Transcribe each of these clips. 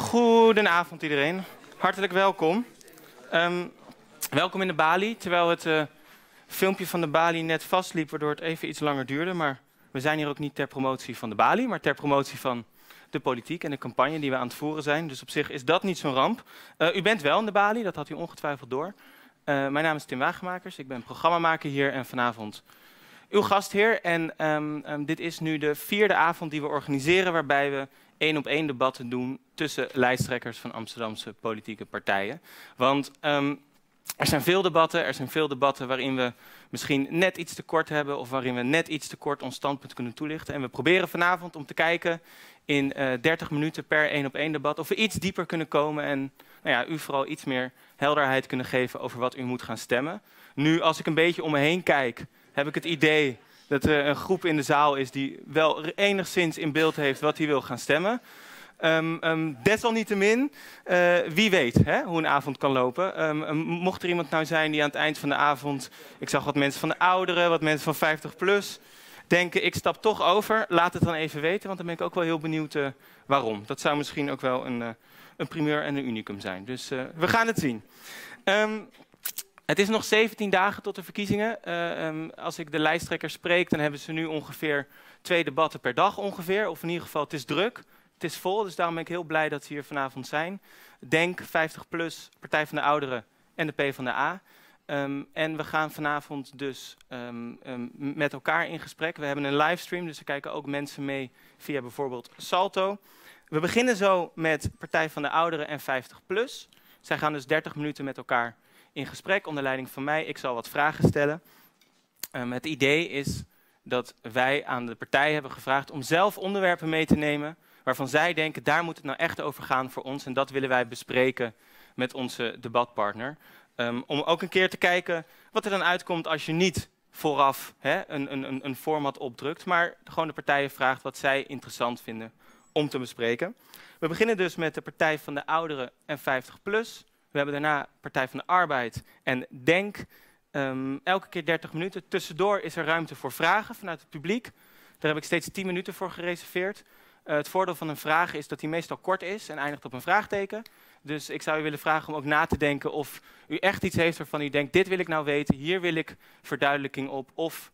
Goedenavond iedereen. Hartelijk welkom. Ehm, welkom in de Bali. Terwijl het eh, filmpje van de Bali net vastliep, waardoor het even iets langer duurde. Maar we zijn hier ook niet ter promotie van de Bali, maar ter promotie van de politiek en de campagne die we aan het voeren zijn. Dus op zich is dat niet zo'n ramp. Eh, u bent wel in de Bali, dat had u ongetwijfeld door. Eh, mijn naam is Tim Wagenmakers, ik ben programmamaker hier en vanavond uw gastheer. En ehm, ehm, dit is nu de vierde avond die we organiseren, waarbij we één op één debatten doen tussen lijsttrekkers van Amsterdamse politieke partijen. Want ehm, er zijn veel debatten, er zijn veel debatten waarin we misschien net iets te kort hebben of waarin we net iets te kort ons standpunt kunnen toelichten. En we proberen vanavond om te kijken in uh, eh, 30 minuten per één op één debat of we iets dieper kunnen komen en nou ja, u vooral iets meer helderheid kunnen geven over wat u moet gaan stemmen. Nu, als ik een beetje om me heen kijk, heb ik het idee dat er een groep in de zaal is die wel enigszins in beeld heeft wat hij wil gaan stemmen. Um, um, desalniettemin, uh, wie weet hè, hoe een avond kan lopen. Um, mocht er iemand nou zijn die aan het eind van de avond, ik zag wat mensen van de ouderen, wat mensen van 50 plus, denken ik stap toch over, laat het dan even weten, want dan ben ik ook wel heel benieuwd uh, waarom. Dat zou misschien ook wel een, uh, een primeur en een unicum zijn. Dus we gaan het zien. Het is nog 17 dagen tot de verkiezingen. Uh, um, als ik de lijsttrekker spreek, dan hebben ze nu ongeveer twee debatten per dag ongeveer. Of in ieder geval, het is druk, het is vol. Dus daarom ben ik heel blij dat ze hier vanavond zijn. Denk 50 plus, Partij van de Ouderen en de P van de A. Um, en we gaan vanavond dus um, met elkaar in gesprek. We hebben een livestream, dus er kijken ook mensen mee via bijvoorbeeld Salto. We beginnen zo met Partij van de Ouderen en 50 plus. Zij gaan dus 30 minuten met elkaar in gesprek onder leiding van mij. Ik zal wat vragen stellen. Um, het idee is dat wij aan de partij hebben gevraagd om zelf onderwerpen mee te nemen waarvan zij denken, daar moet het nou echt over gaan voor ons. En dat willen wij bespreken met onze debatpartner. Um, om ook een keer te kijken wat er dan uitkomt als je niet vooraf hè, een, een, een format opdrukt, maar gewoon de partijen vraagt wat zij interessant vinden om te bespreken. We beginnen dus met de Partij van de Ouderen en 50 plus. We hebben daarna Partij van de Arbeid en Denk. Um, elke keer 30 minuten. Tussendoor is er ruimte voor vragen vanuit het publiek. Daar heb ik steeds 10 minuten voor gereserveerd. Uh, het voordeel van een vraag is dat die meestal kort is en eindigt op een vraagteken. Dus ik zou u willen vragen om ook na te denken of u echt iets heeft waarvan u denkt, dit wil ik nou weten, hier wil ik verduidelijking op. Of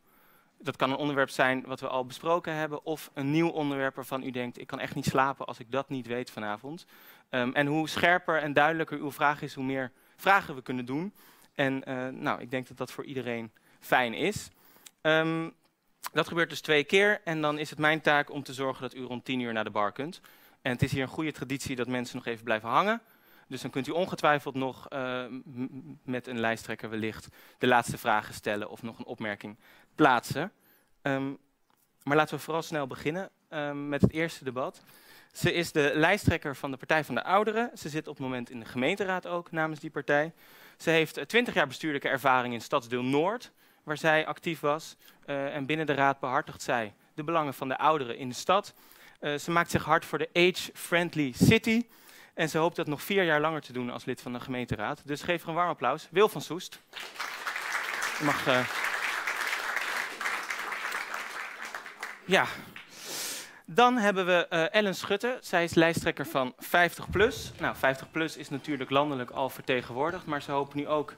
dat kan een onderwerp zijn wat we al besproken hebben, of een nieuw onderwerp waarvan u denkt, ik kan echt niet slapen als ik dat niet weet vanavond. Um, en hoe scherper en duidelijker uw vraag is, hoe meer vragen we kunnen doen. En uh, nou, ik denk dat dat voor iedereen fijn is. Um, dat gebeurt dus twee keer en dan is het mijn taak om te zorgen dat u rond tien uur naar de bar kunt. En het is hier een goede traditie dat mensen nog even blijven hangen. Dus dan kunt u ongetwijfeld nog uh, met een lijsttrekker wellicht de laatste vragen stellen of nog een opmerking plaatsen. Um, maar laten we vooral snel beginnen um, met het eerste debat. Ze is de lijsttrekker van de Partij van de Ouderen. Ze zit op het moment in de gemeenteraad ook namens die partij. Ze heeft twintig jaar bestuurlijke ervaring in Stadsdeel Noord, waar zij actief was. Uh, en binnen de raad behartigt zij de belangen van de ouderen in de stad. Uh, ze maakt zich hard voor de age-friendly city. En ze hoopt dat nog vier jaar langer te doen als lid van de gemeenteraad. Dus geef er een warm applaus. Wil van Soest. Mag... Ja, dan hebben we uh, Ellen Schutte. Zij is lijsttrekker van 50PLUS. Nou, 50PLUS is natuurlijk landelijk al vertegenwoordigd, maar ze hopen nu ook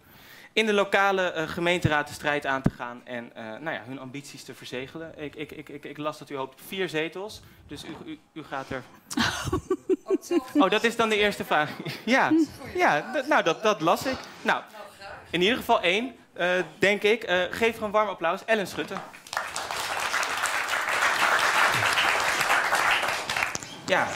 in de lokale uh, gemeenteraad de strijd aan te gaan en uh, nou ja, hun ambities te verzegelen. Ik, ik, ik, ik, las dat u hoopt vier zetels, dus u, u, u gaat er... Oh, dat is dan de eerste vraag. ja, ja nou, dat, dat las ik. Nou, in ieder geval één, denk ik. geef er een warm applaus. Ellen Schutte. Ja,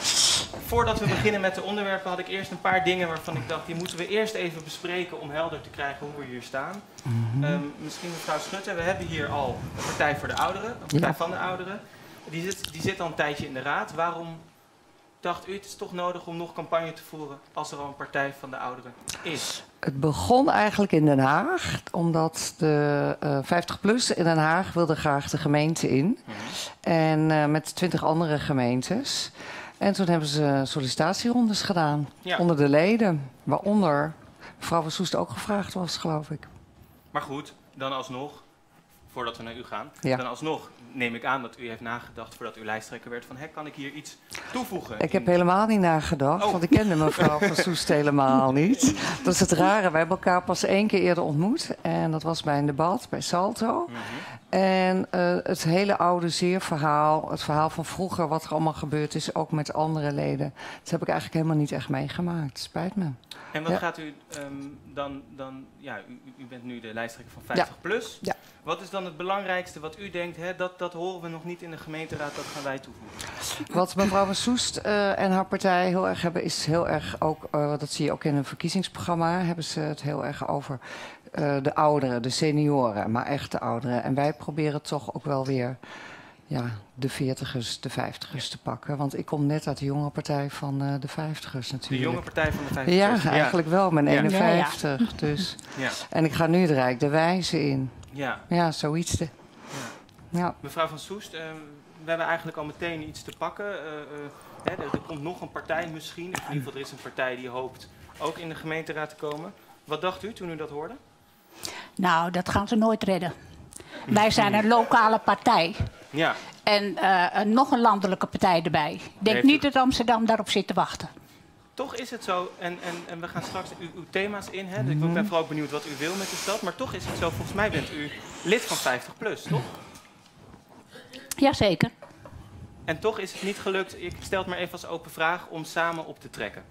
voordat we beginnen met de onderwerpen had ik eerst een paar dingen waarvan ik dacht, die moeten we eerst even bespreken om helder te krijgen hoe we hier staan. Mm -hmm. um, misschien mevrouw Schutte, we hebben hier al de Partij voor de Ouderen, de Partij ja. van de Ouderen. Die zit, die zit al een tijdje in de raad. Waarom dacht u het is toch nodig om nog campagne te voeren als er al een Partij van de Ouderen is? Het begon eigenlijk in Den Haag, omdat de uh, 50PLUS in Den Haag wilde graag de gemeente in. Mm -hmm. En uh, met twintig andere gemeentes. En toen hebben ze sollicitatierondes gedaan ja. onder de leden. Waaronder mevrouw van Soest ook gevraagd was, geloof ik. Maar goed, dan alsnog. Voordat we naar u gaan. Ja. Dan alsnog neem ik aan dat u heeft nagedacht voordat u lijsttrekker werd van, hè, kan ik hier iets toevoegen? Ik heb helemaal niet nagedacht, Oh. want ik kende mevrouw van Soest helemaal niet. Dat is het rare. Wij hebben elkaar pas één keer eerder ontmoet. En dat was bij een debat bij Salto. Mhm. En eh, het hele oude zeerverhaal, het verhaal van vroeger, wat er allemaal gebeurd is, ook met andere leden. Dat heb ik eigenlijk helemaal niet echt meegemaakt. Spijt me. En wat Ja. gaat u ehm, dan, dan ja, u, u- bent nu de lijsttrekker van 50 plus. Ja. Wat is dan het belangrijkste wat u denkt, hè, dat, dat horen we nog niet in de gemeenteraad, dat gaan wij toevoegen? Wat mevrouw van Soest eh, en haar partij heel erg hebben, is heel erg ook, eh, dat zie je ook in hun verkiezingsprogramma, hebben ze het heel erg over eh, de ouderen, de senioren, maar echt de ouderen. En wij proberen toch ook wel weer ja, de veertigers, de vijftigers te pakken. Want ik kom net uit de jonge partij van eh, de vijftigers De natuurlijk. jonge partij van de 50 ja, eigenlijk wel, mijn Ja. 51. Dus. Ja. En ik ga nu het Rijk de Wijze in. Ja. Ja, zoiets. De. Ja. Ja. Mevrouw van Soest, ehm, we hebben eigenlijk al meteen iets te pakken. Eh, eh, hè, er, er komt nog een partij misschien. Of in ieder geval, er is een partij die hoopt ook in de gemeenteraad te komen. Wat dacht u toen u dat hoorde? Nou, dat gaan ze nooit redden. Wij zijn een lokale partij. Ja, En eh, nog een landelijke partij erbij. Ik denk niet dat Amsterdam daarop zit te wachten. Toch is het zo. En, en, en we gaan straks uw, uw thema's in. Hè? Dus Ik ben vooral ook benieuwd wat u wil met de stad. Maar toch is het zo, volgens mij bent u lid van 50 plus, toch? Jazeker. En toch is het niet gelukt, ik stel het maar even als open vraag, om samen op te trekken.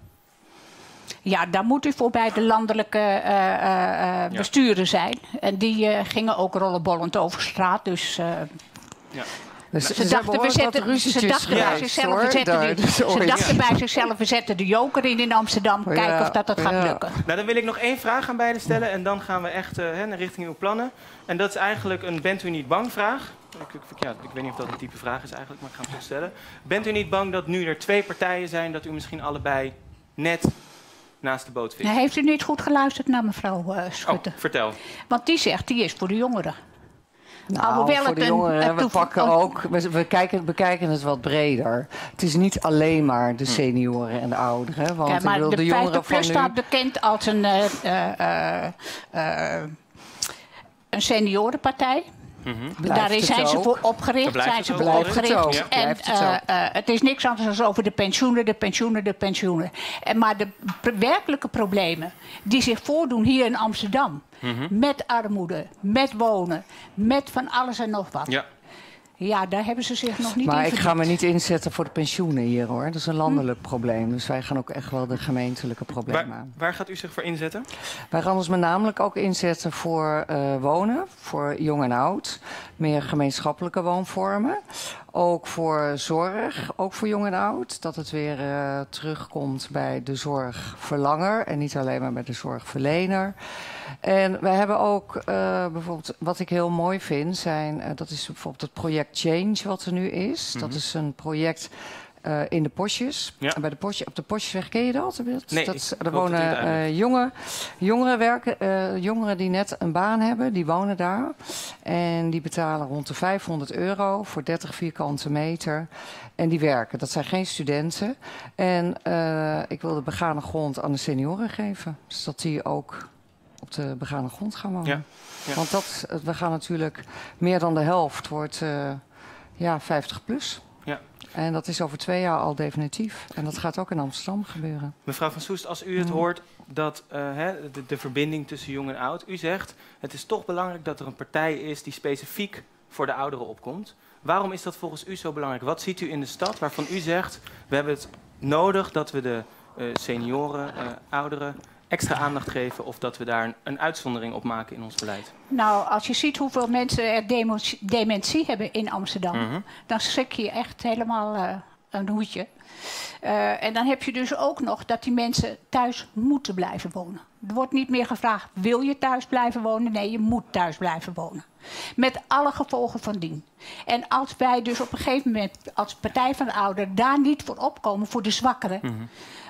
Ja, daar moet u voor bij de landelijke eh, eh, eh, Ja. besturen zijn. En die eh, gingen ook rollenbollend over straat. Dus eh, Ja. Dus ze, dachten, we behoorlijk wat zetten, ze ruzietjes dachten bij zichzelf, we zetten, daar. die, ze dachten bij zichzelf, we zetten de joker in in Amsterdam. Ja, Kijken of dat, dat gaat ja. lukken. Nou, dan wil ik nog één vraag aan beiden stellen en dan gaan we echt hè, naar richting uw plannen. En dat is eigenlijk een bent u niet bang vraag. Ik, ik, ja, ik weet niet of dat een type vraag is eigenlijk, maar ik ga hem toch stellen. Bent u niet bang dat nu er twee partijen zijn, dat u misschien allebei net naast de boot vindt? Nou, heeft u niet goed geluisterd naar mevrouw eh, Oh, Schutte? vertel. Want die zegt, die is voor de jongeren. Nou, Alhoewel voor het de een- jongeren, we pakken ook, we, we kijken, bekijken het wat breder. Het is niet alleen maar de senioren en de ouderen. Want Ja, maar de, de 50 jongeren van plus nu... staat bekend als een, eh, eh, eh, een seniorenpartij. Mhm. Daar is- het zijn ze ook. voor Daar opgericht. blijft Zijn ze voor opgericht. Ja. En het het is niks anders dan over de pensioenen, de pensioenen, de pensioenen. En maar de werkelijke problemen die zich voordoen hier in Amsterdam. Mhm. Met armoede, met wonen, met van alles en nog wat. Ja. Ja, daar hebben ze zich nog niet Maar in ik ga me niet inzetten voor de pensioenen hier hoor. Dat is een landelijk Hm. probleem. Dus wij gaan ook echt wel de gemeentelijke problemen Waar, aan. waar gaat u zich voor inzetten? Wij gaan ons met namelijk ook inzetten voor eh, wonen, voor jong en oud. Meer gemeenschappelijke woonvormen. Ook voor zorg, ook voor jong en oud. Dat het weer eh, terugkomt bij de zorgverlanger en niet alleen maar bij de zorgverlener. En we hebben ook eh, bijvoorbeeld, wat ik heel mooi vind, zijn, eh, dat is bijvoorbeeld het project Change wat er nu is. Dat Mhm. is een project eh, in de Posjes. Ja. Bij de Posje, op de Posjesweg, ken je dat? Nee, dat er wonen uitlegt. eh, jongen, jongeren, werken, eh, jongeren die net een baan hebben, die wonen daar. En die betalen rond de 500 euro voor 30 vierkante meter. En die werken. Dat zijn geen studenten. En ik wil de begane grond aan de senioren geven. Dus dat die ook op de begane grond gaan wonen. Ja, ja. Want dat, we gaan natuurlijk, meer dan de helft wordt ja, 50 plus. En dat is over twee jaar al definitief. En dat gaat ook in Amsterdam gebeuren. Mevrouw van Soest, als u het hoort dat eh, hè, de, de verbinding tussen jong en oud, u zegt het is toch belangrijk dat er een partij is die specifiek voor de ouderen opkomt. Waarom is dat volgens u zo belangrijk? Wat ziet u in de stad waarvan u zegt we hebben het nodig dat we de eh, senioren, eh, ouderen extra aandacht geven of dat we daar een, een uitzondering op maken in ons beleid? Nou, als je ziet hoeveel mensen er dementie, dementie hebben in Amsterdam, Mhm. dan schrik je echt helemaal eh, een hoedje. Eh, en dan heb je dus ook nog dat die mensen thuis moeten blijven wonen. Er wordt niet meer gevraagd, wil je thuis blijven wonen? Nee, je moet thuis blijven wonen. Met alle gevolgen van dien. En als wij dus op een gegeven moment als Partij van de Ouderen daar niet voor opkomen, voor de zwakkeren, Mhm.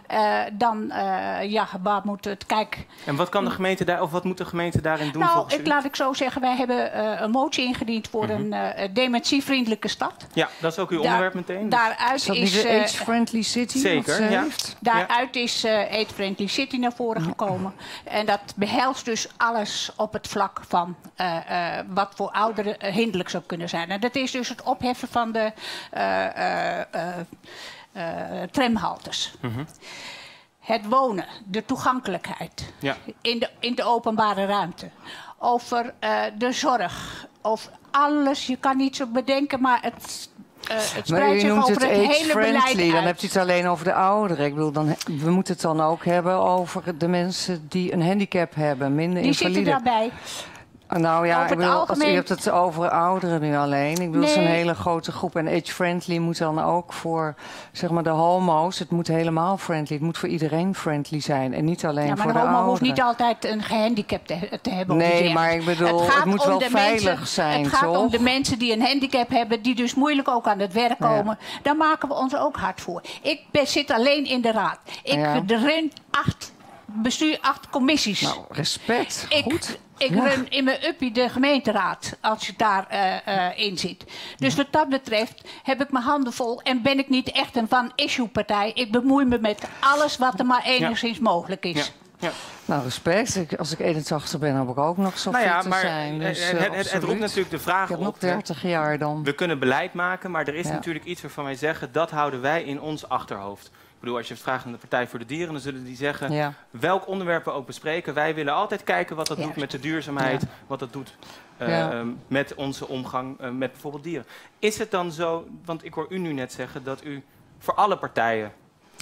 Eh, dan, eh, ja, waar moet het, kijk, En wat kan de gemeente daar, of wat moet de gemeente daarin doen nou, volgens ik, u? laat ik zo zeggen, wij hebben eh, een motie ingediend voor Mhm. een eh, dementievriendelijke stad. Ja, dat is ook uw Daar- onderwerp meteen. dus- Daaruit Is dat is, niet de eh, age-friendly city? Zeker, wat ze ja. heeft? daaruit is eh Aid Friendly City naar voren gekomen. En dat behelst dus alles op het vlak van eh, eh, wat voor ouderen hinderlijk zou kunnen zijn. En dat is dus het opheffen van de eh, tramhaltes. Het wonen, de toegankelijkheid Ja. in, de, in de openbare ruimte. Over eh, de zorg, over alles. Je kan niet zo bedenken, maar het, eh het Maar spreidt u zich noemt over het het, hele age-friendly. beleid Dan hebt u het alleen over de ouderen. Ik bedoel, dan, we moeten het dan ook hebben over de mensen die een handicap hebben, minder Die zitten invalide. daarbij. Nou ja, ik het bedoel, als, u algemeen- hebt het over ouderen nu alleen. Ik bedoel, het is een Nee. hele grote groep. En age-friendly moet dan ook voor zeg maar, de homo's. Het moet helemaal friendly. Het moet voor iedereen friendly zijn. En niet alleen Ja, maar voor een de homo ouderen. hoeft niet altijd een gehandicap te, te hebben. Nee, maar ik bedoel, het moet wel veilig mensen, zijn, Het gaat om de mensen die een handicap hebben, die dus moeilijk ook aan het werk Ja. komen. Daar maken we ons ook hard voor. Ik ben, zit alleen in de raad. Ik Ja. acht, bestuur acht commissies. Nou, respect. Ik, Goed. ik Ja. run in mijn uppie de gemeenteraad als je daar eh, eh, in zit. Dus wat dat betreft heb ik mijn handen vol en ben ik niet echt een van-issue-partij. Ik bemoei me met alles wat er maar enigszins mogelijk is. Ja. Ja. Nou, respect. Ik, als ik 81 ben, heb ik ook nog zo Nou ja, te maar zijn. Dus, het, eh, het, het, het roept natuurlijk de vraag Ik heb op. nog 30 jaar dan. We kunnen beleid maken, maar er is Ja. natuurlijk iets waarvan wij zeggen dat houden wij in ons achterhoofd. Ik bedoel, als je vraagt aan de Partij voor de Dieren, dan zullen die zeggen Ja. welk onderwerp we ook bespreken. Wij willen altijd kijken wat dat doet met de duurzaamheid, wat dat doet eh, ehm, met onze omgang eh, met bijvoorbeeld dieren. Is het dan zo, want ik hoor u nu net zeggen dat u voor alle partijen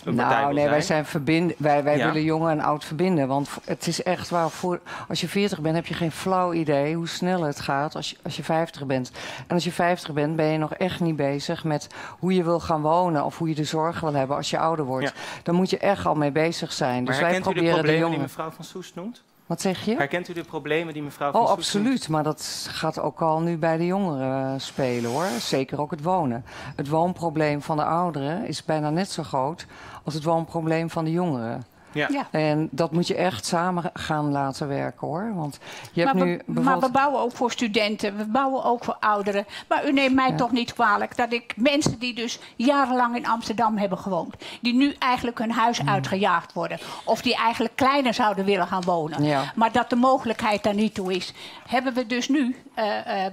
een partij Nou, wil nee, zijn. wij zijn verbinden. Wij, wij Ja. willen jong en oud verbinden. Want het is echt waar. Voor, als je 40 bent, heb je geen flauw idee hoe snel het gaat als je, als je 50 bent. En als je 50 bent, ben je nog echt niet bezig met hoe je wil gaan wonen of hoe je de zorg wil hebben als je ouder wordt. Ja. Dan moet je echt al mee bezig zijn. Maar dus wij u de proberen de, problemen die jongeren. mevrouw van Soest noemt? Wat zeg je? Herkent u de problemen die mevrouw van Oh, Soest noemt? absoluut. Maar dat gaat ook al nu bij de jongeren spelen hoor. Zeker ook het wonen. Het woonprobleem van de ouderen is bijna net zo groot als het woonprobleem van de jongeren. Ja. Ja. En dat moet je echt samen gaan laten werken hoor. Want je hebt Maar nu we, maar we bouwen ook voor studenten, we bouwen ook voor ouderen. Maar u neemt mij Ja. toch niet kwalijk dat ik mensen die dus jarenlang in Amsterdam hebben gewoond, die nu eigenlijk hun huis Hmm. uitgejaagd worden, of die eigenlijk kleiner zouden willen gaan wonen, Ja. maar dat de mogelijkheid daar niet toe is, hebben we dus nu,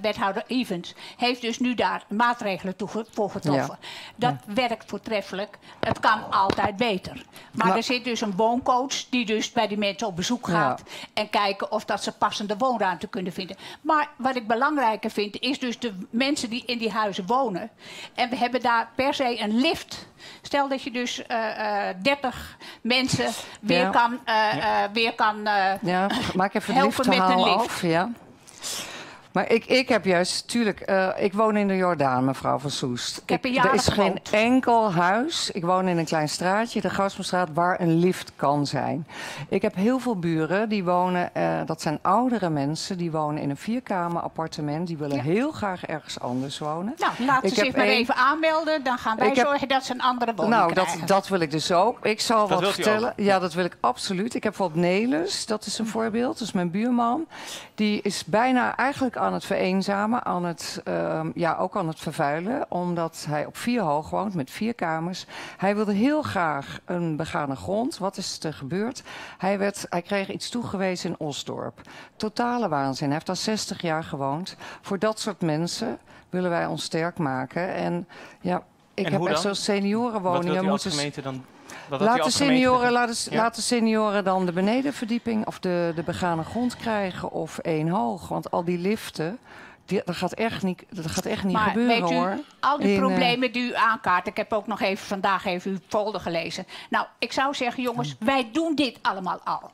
wethouder Evans, heeft dus nu daar maatregelen toe voor getroffen. Dat werkt voortreffelijk. Het kan altijd beter. Maar Maar- er zit dus een wooncoach die dus bij die mensen op bezoek gaat en kijken of dat ze passende woonruimte kunnen vinden. Maar wat ik belangrijker vind, is dus de mensen die in die huizen wonen. En we hebben daar per se een lift. Stel dat je dus eh, eh, 30 mensen weer Ja. kan. eh, eh, weer kan eh, Ja, maak even helpen met een lift. af. Ja. Maar ik, ik heb juist, tuurlijk, eh, ik woon in de Jordaan, mevrouw van Soest. Ik heb er er is geen gewoond. enkel huis, ik woon in een klein straatje, de Goudsmeerstraat, waar een lift kan zijn. Ik heb heel veel buren, die wonen, eh, dat zijn oudere mensen, die wonen in een vierkamer appartement. Die willen Ja. heel graag ergens anders wonen. nou, laten Ik ze zich maar even aanmelden. Dan gaan wij heb- zorgen dat ze een andere woning Nou, krijgen. dat, dat wil ik dus ook. Ik zal Dat wat vertellen. ook? Ja, dat wil ik absoluut. Ik heb bijvoorbeeld Nelis, dat is een voorbeeld. Dat is mijn buurman. Die is bijna eigenlijk aan het vereenzamen, aan het, ehm, ja, ook aan het vervuilen. Omdat hij op vier hoog woont, met vier kamers. Hij wilde heel graag een begane grond. Wat is er gebeurd? Hij, werd, hij kreeg iets toegewezen in Osdorp. Totale waanzin. Hij heeft daar 60 jaar gewoond. Voor dat soort mensen willen wij ons sterk maken. En ja... Ik En heb echt zo'n seniorenwoningen. Wat als moeten gemeente dan? Laten senioren, laten, Ja. laten senioren dan de benedenverdieping of de, de begane grond krijgen of één hoog. Want al die liften, die, dat gaat echt niet, dat gaat echt niet maar gebeuren weet u, hoor. al die In, eh, problemen die u aankaart, ik heb ook nog even vandaag even uw folder gelezen. Nou, ik zou zeggen, jongens, wij doen dit allemaal al.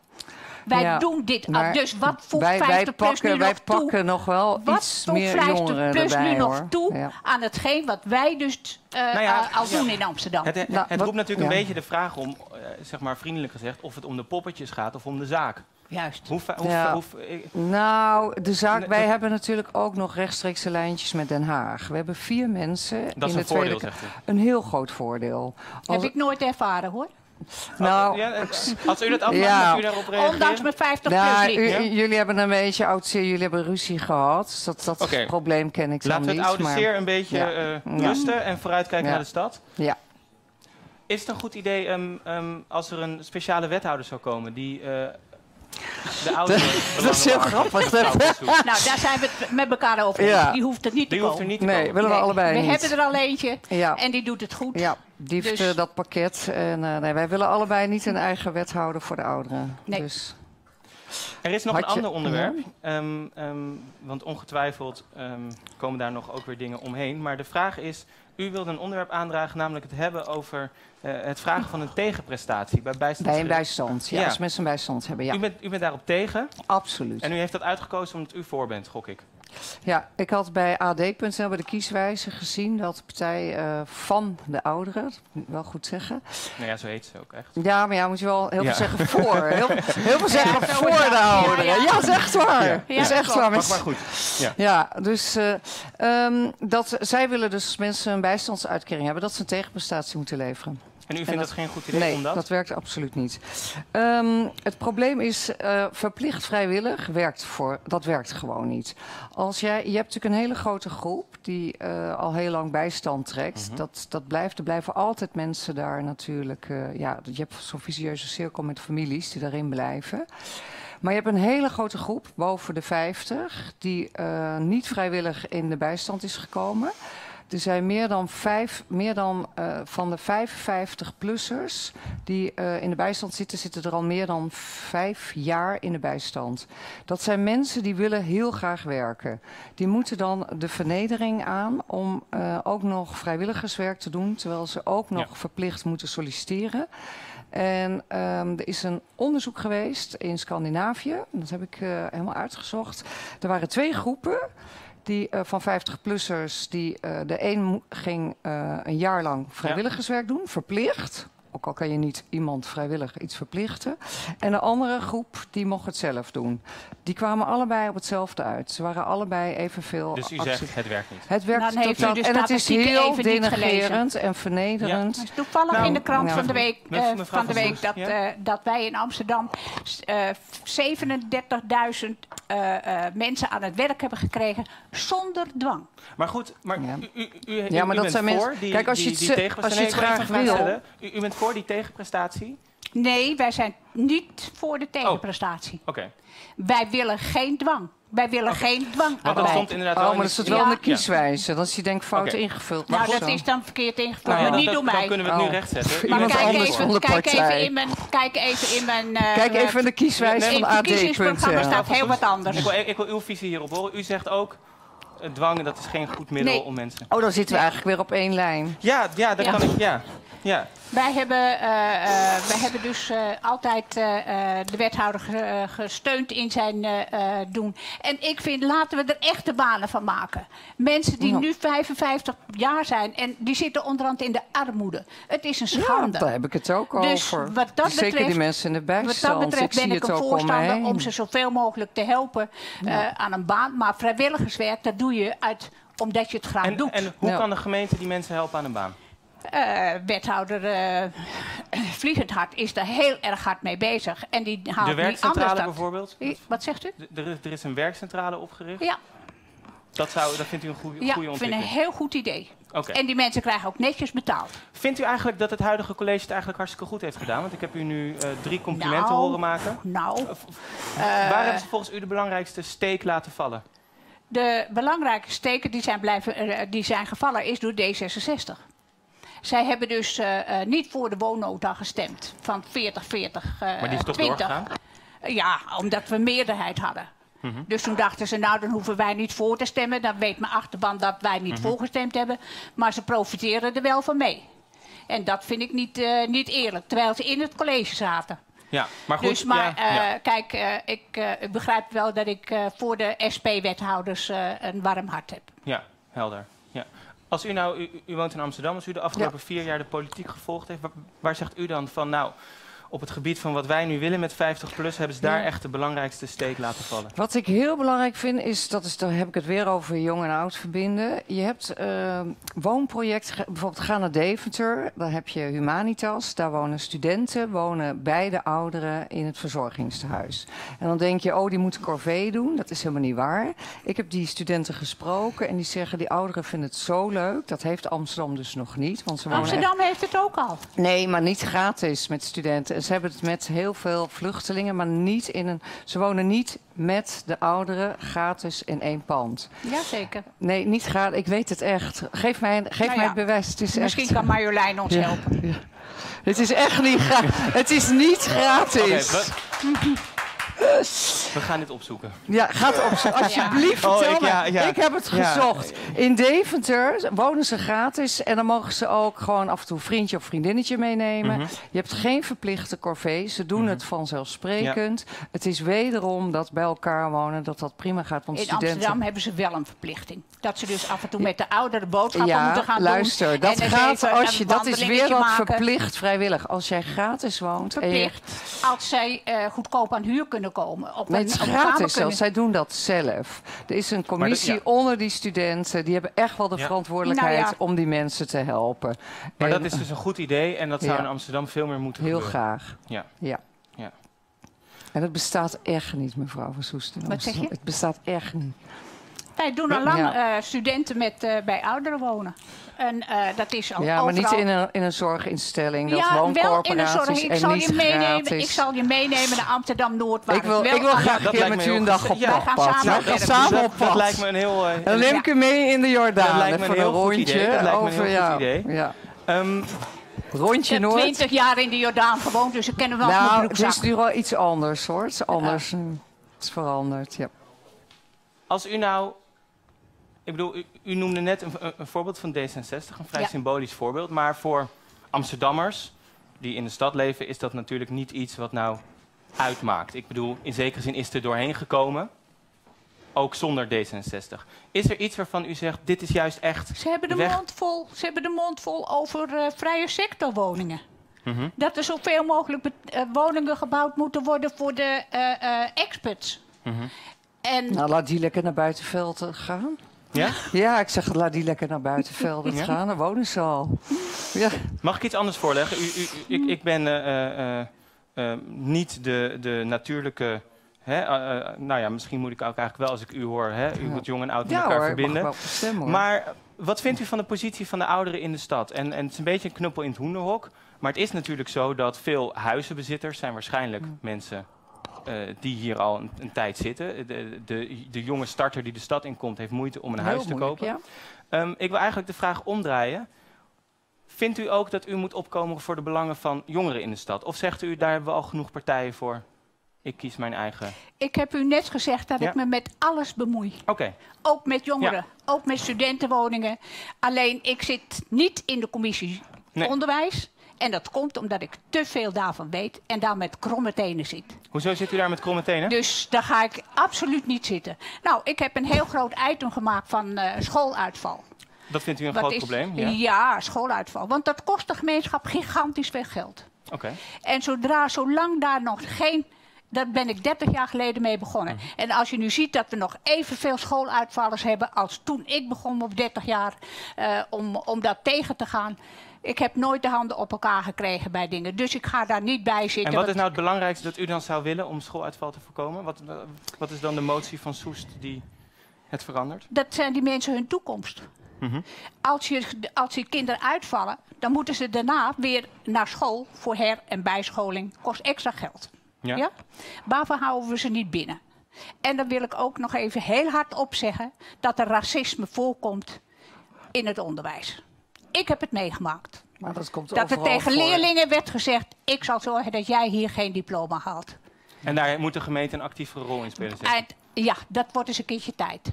Wij Ja, doen dit maar Dus wat voegt wij, 50 wij plus pakken, nu wij nog toe? pakken nog wel Wat iets voegt meer 50 jongeren plus erbij nu nog hoor. toe Ja. aan hetgeen wat wij dus eh, Nou ja, al ja. doen in Amsterdam? Het, het, Nou, het roept natuurlijk ja. een beetje de vraag om, eh, zeg maar vriendelijk gezegd, of het om de poppetjes gaat of om de zaak. Juist. Hoe, fa- hoe, Ja. hoe, ik- Nou, de zaak, wij hebben natuurlijk ook nog rechtstreekse lijntjes met Den Haag. We hebben vier mensen dat is in een de voordeel, Tweede zegt u. Een heel groot voordeel. Heb ik nooit ervaren hoor. Nou, als u dat afmaakt, Ja. moet u daarop reageren. Ondanks mijn 50 Nou, plus u- niet. Ja? jullie hebben een beetje oud zeer, jullie hebben ruzie gehad. Dus dat, dat probleem ken ik Laten we dan het niet. oude maar- zeer een beetje Ja. eh, Ja. rusten en vooruitkijken Ja. naar de stad. Ja. Is het een goed idee ehm, ehm, als er een speciale wethouder zou komen die eh, de ouderen dat is heel grappig, Nou, daar zijn we het met elkaar over. eens. Ja. Die hoeft er niet te Die hoeft er komen. niet te Nee, komen. willen we Nee, allebei we niet. hebben er al eentje Ja. en die doet het goed. Ja, die heeft Dus- eh, dat pakket. En eh, nee, wij willen allebei niet een eigen wethouder voor de ouderen. Nee. Dus, Er is nog Had een je- ander onderwerp. Ehm, ehm, want ongetwijfeld ehm, komen daar nog ook weer dingen omheen. Maar de vraag is, u wilde een onderwerp aandragen, namelijk het hebben over het vragen van een tegenprestatie bij bijstand. bij een bijstand. Ja, Ja. als mensen een bijstand hebben. Ja, U, bent, u bent daarop tegen absoluut. en u heeft dat uitgekozen omdat u voor bent, gok ik. Ja, ik had bij AD.nl bij de kieswijze gezien dat de partij eh, van de ouderen, dat moet ik wel goed zeggen. Nou ja, zo heet ze ook echt. Ja, maar ja, moet je wel heel Ja. veel zeggen voor. Heel, heel veel zeggen voor de ouderen. Ja, dat is echt waar. Ja. Dat is echt waar. Mensen- maar goed. Ja, dus eh, ehm, dat, zij willen dus mensen een bijstandsuitkering hebben, dat ze een tegenprestatie moeten leveren. En u En vindt dat- dat geen goed idee Nee, om dat? dat werkt absoluut niet. Ehm, het probleem is, eh, verplicht vrijwillig werkt voor, dat werkt gewoon niet. Als jij, je hebt natuurlijk een hele grote groep die eh, al heel lang bijstand trekt. Mhm. dat, dat blijft, er blijven altijd mensen daar natuurlijk. eh, ja, je hebt zo'n visieuze cirkel met families die daarin blijven. Maar je hebt een hele grote groep, boven de 50, die niet vrijwillig in de bijstand is gekomen. Er zijn meer dan, vijf, meer dan eh, van de 55-plussers die eh, in de bijstand zitten, zitten er al meer dan vijf jaar in de bijstand. Dat zijn mensen die willen heel graag werken. Die moeten dan de vernedering aan om eh, ook nog vrijwilligerswerk te doen, terwijl ze ook nog Ja. verplicht moeten solliciteren. En ehm, er is een onderzoek geweest in Scandinavië. Dat heb ik helemaal uitgezocht. Er waren twee groepen die, eh, van 50-plussers. Die, eh, de een ging eh, een jaar lang vrijwilligerswerk doen, verplicht. Ook al kan je niet iemand vrijwillig iets verplichten. En de andere groep die mocht het zelf doen. Die kwamen allebei op hetzelfde uit. Ze waren allebei evenveel Dus u actie- zegt het werkt niet. Het werkt Dan heeft u totaal de en het is heel denigrerend en vernederend. Dus toevallig Nou, in de krant ja. van de week, eh, van de week dat, ja? eh, dat wij in Amsterdam eh 37.000 eh, eh, mensen aan het werk hebben gekregen zonder dwang. Maar goed, maar Ja. u, u, u, u- Ja, maar u dat bent zijn mensen- die, Kijk, als je die, het die ze- tegenprestatie. als je het graag wil. U, u bent voor die tegenprestatie? Nee, wij zijn niet voor de tegenprestatie. Oké. Wij willen geen dwang. Wij willen geen Want dat stond inderdaad Oh, wel maar in dat is wel Ja. in de kieswijze. Dat is die denk ik fout ingevuld. Nou, of dat zo. is dan verkeerd ingevuld, Nou, maar dan- niet dan- door Dan mij. kunnen we het nu Oh. rechtzetten. U Maar kijk even, kijk, even in mijn, kijk even in mijn... eh, Kijk even in de kieswijze in van het verkiezingsprogramma AD.nl. staat heel wat anders. Ik wil, ik wil uw visie hierop horen. U zegt ook, dwang dat is geen goed middel Nee. om mensen... Oh, dan zitten we eigenlijk weer op één lijn. Ja, ja, dat Ja. kan ik, ja. Ja. Wij hebben, eh, eh, wij hebben dus eh, altijd eh, eh, de wethouder ge- gesteund in zijn eh, eh, doen. En ik vind, laten we er echte banen van maken. Mensen die Ja. nu 55 jaar zijn en die zitten onderhand in de armoede. Het is een Ja, schande. daar heb ik het ook Dus over. wat dat Zeker die betreft- mensen in de Wat bijstand. dat betreft ik ben ik het een om voorstander om ze zoveel mogelijk te helpen eh, aan een baan. Maar vrijwilligerswerk, dat doe je uit, omdat je het graag En, doet. en hoe Ja. kan de gemeente die mensen helpen aan een baan? Eh, wethouder eh Vliegend Hart is daar heel erg hard mee bezig. En die haalt De werkcentrale bijvoorbeeld? Wat zegt u? Er is, er is een werkcentrale opgericht. Ja, Dat, zou, dat vindt u een goede, ja goede ik vind een ontwikkeling? heel goed idee. Oké. En die mensen krijgen ook netjes betaald. Vindt u eigenlijk dat het huidige college het eigenlijk hartstikke goed heeft gedaan? Want ik heb u nu eh, drie complimenten Nou, horen maken. Nou, Waar hebben ze volgens u de belangrijkste steek laten vallen? de belangrijke steken die zijn, blijven, die zijn gevallen is door D66. Zij hebben dus eh, eh, niet voor de woonnota gestemd van 40, 40, eh Maar die is toch 20. doorgegaan? Ja, omdat we meerderheid hadden. Mhm. Dus toen dachten ze, nou dan hoeven wij niet voor te stemmen. Dan weet mijn achterban dat wij niet Mhm. voorgestemd hebben. Maar ze profiteren er wel van mee. En dat vind ik niet, niet eerlijk, terwijl ze in het college zaten. Ja, maar goed. dus maar ja, ja. kijk, ik ik begrijp wel dat ik voor de SP-wethouders een warm hart heb. Ja, helder. Als u nou, u, u woont in Amsterdam, als u de afgelopen vier jaar de politiek gevolgd heeft, waar, waar zegt u dan van, nou, op het gebied van wat wij nu willen met 50 plus, hebben ze daar Ja. echt de belangrijkste steek laten vallen? Wat ik heel belangrijk vind is, dat is, daar heb ik het weer over jong en oud verbinden. Je hebt eh woonproject, ge- bijvoorbeeld ga naar Deventer, daar heb je Humanitas, daar wonen studenten, wonen beide ouderen in het verzorgingstehuis. En dan denk je, oh die moeten corvée doen, dat is helemaal niet waar. Ik heb die studenten gesproken en die zeggen, die ouderen vinden het zo leuk, dat heeft Amsterdam dus nog niet. Want ze wonen echt- Amsterdam heeft het ook al. Nee, maar niet gratis met studenten. Ze hebben het met heel veel vluchtelingen, maar niet in een. Ze wonen niet met de ouderen gratis in één pand. Jazeker. Nee, niet gratis. Ik weet het echt. Geef mij, geef Nou mij het bewijs. Het is Misschien echt. kan Marjolein ons Ja, helpen. ja. Het is echt niet gratis. Het is niet gratis. we gaan dit opzoeken. Ja, ga het opzoeken. Alsjeblieft, Oh, vertel ik- me. ja, ja. Ik heb het Ja. gezocht. In Deventer wonen ze gratis. En dan mogen ze ook gewoon af en toe een vriendje of vriendinnetje meenemen. Mhm. Je hebt geen verplichte corvée. Ze doen Mhm. het vanzelfsprekend. Het is wederom dat bij elkaar wonen, dat dat prima gaat. Want In studenten... Amsterdam hebben ze wel een verplichting. Dat ze dus af en toe met de ouderen boodschappen Ja, moeten gaan luister, doen. dat en eens gaat als je, dat is weer wat maken. verplicht vrijwillig. Als jij gratis woont je, Verplicht. Als zij eh, goedkoop aan huur kunnen komen. Op het is gratis kunnen- zelfs. Zij doen dat zelf. Er is een commissie ja. onder die studenten. Die hebben echt wel de Ja. verantwoordelijkheid Nou ja. om die mensen te helpen. Maar En, dat is dus een goed idee en dat zou Ja. in Amsterdam veel meer moeten Heel gebeuren. graag. Ja. ja. Ja. En het bestaat echt niet, mevrouw van Soesten. Wat zeg je? Het bestaat echt niet. Wij doen al lang Ja. eh, studenten met, eh, bij ouderen wonen. En eh, dat is al Ja, maar niet in een, in een zorginstelling. Dat ja, wel in een wooncorporaties zorg. Ik zal, je meenemen, ik zal je meenemen naar Amsterdam-Noord. waar ik wil, wel ik wil graag dat keer met me u een dag goed. op Ja, wij gaan pad. samen We gaan samen dat, op dat pad. lijkt me een heel... Dan neem ik u mee in de Jordaan. Dat lijkt me een heel goed rondje idee. Dat lijkt me een heel goed ja, idee. Ja. ehm, Rondje Ik heb Noord. 20 jaar in de Jordaan gewoond, dus ik ken hem wel mijn Nou, het is nu wel iets anders hoor. Het is anders. Het is veranderd, ja. als u nou... Ik bedoel, u, u noemde net een, voorbeeld van D66, een vrij Ja. symbolisch voorbeeld. Maar voor Amsterdammers die in de stad leven, is dat natuurlijk niet iets wat nou uitmaakt. Ik bedoel, in zekere zin is het er doorheen gekomen. Ook zonder D66. Is er iets waarvan u zegt, dit is juist echt... Ze hebben de, Weg. mond vol, ze hebben de mond vol over eh, vrije sectorwoningen. Mhm. Dat er zoveel mogelijk eh, woningen gebouwd moeten worden voor de eh, eh, experts. Mhm. En Nou, laat die lekker naar buitenvelden gaan. Ja? Ja, ik zeg, laat die lekker naar buitenvelden Ja? gaan. Daar wonen ze al. Ja. Mag ik iets anders voorleggen? U, u, u- ik, ik ben eh, eh, eh, niet de, de natuurlijke... Hè, nou ja, misschien moet ik ook eigenlijk wel als ik u hoor... Hè, u Ja. moet jong en oud met Ja elkaar hoor, ik mag verbinden. wel stemmen hoor. Maar wat vindt u van de positie van de ouderen in de stad? En, en het is een beetje een knuppel in het hoenderhok. Maar het is natuurlijk zo dat veel huizenbezitters zijn waarschijnlijk Mm. mensen die hier al een, een tijd zitten. De, de, de jonge starter die de stad inkomt heeft moeite om een Heel huis te moeilijk, kopen. ja. Ehm, ik wil eigenlijk de vraag omdraaien. Vindt u ook dat u moet opkomen voor de belangen van jongeren in de stad? Of zegt u, daar hebben we al genoeg partijen voor? Ik kies mijn eigen. ik heb u net gezegd dat Ja. ik me met alles bemoei. Oké, Ook met jongeren, ook met studentenwoningen. Alleen ik zit niet in de commissie Nee. onderwijs. En dat komt omdat ik te veel daarvan weet en daar met kromme tenen zit. hoezo zit u daar met kromme tenen? Dus daar ga ik absoluut niet zitten. Nou, ik heb een heel groot item gemaakt van eh, schooluitval. Dat vindt u een Wat groot is- probleem? Ja? ja, schooluitval. Want dat kost de gemeenschap gigantisch veel geld. Oké. En zodra, zolang daar nog geen. Daar ben ik 30 jaar geleden mee begonnen. Mhm. En als je nu ziet dat we nog evenveel schooluitvallers hebben als toen ik begon op 30 jaar, eh, om, om dat tegen te gaan. Ik heb nooit de handen op elkaar gekregen bij dingen. Dus ik ga daar niet bij zitten. En wat is nou het belangrijkste dat u dan zou willen om schooluitval te voorkomen? Wat, wat is dan de motie van Soest die het verandert? Dat zijn die mensen hun toekomst. Mhm. Als, je, als die kinderen uitvallen, dan moeten ze daarna weer naar school voor her- en bijscholing. Kost extra geld. Ja? Ja? Waarvoor houden we ze niet binnen? En dan wil ik ook nog even heel hard opzeggen dat er racisme voorkomt in het onderwijs. Ik heb het meegemaakt. Maar dat komt Dat er tegen voor. leerlingen werd gezegd: ik zal zorgen dat jij hier geen diploma haalt. En daar moet de gemeente een actievere rol in spelen. En ja, dat wordt eens een keertje tijd.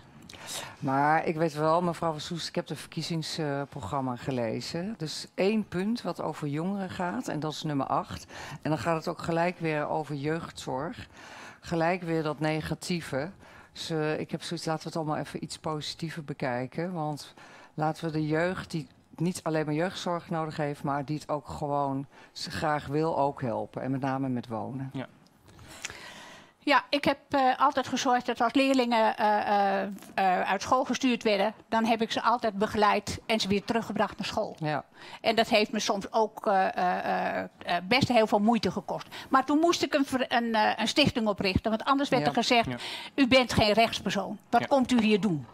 Maar ik weet wel, mevrouw van Soest, ik heb het verkiezingsprogramma gelezen. Dus één punt wat over jongeren gaat, en dat is nummer acht. En dan gaat het ook gelijk weer over jeugdzorg. Gelijk weer dat negatieve. Dus ik heb zoiets, laten we het allemaal even iets positiever bekijken. Want laten we de jeugd die niet alleen maar jeugdzorg nodig heeft, maar die het ook gewoon ze graag wil ook helpen. En met name met wonen. Ja, ik heb eh, altijd gezorgd dat als leerlingen eh, eh, eh, uit school gestuurd werden, dan heb ik ze altijd begeleid en ze weer teruggebracht naar school. Ja. En dat heeft me soms ook eh, eh, eh, best heel veel moeite gekost. Maar toen moest ik een, een, eh, een stichting oprichten, want anders werd Ja. er gezegd: Ja. u bent geen rechtspersoon. Wat Ja. komt u hier doen?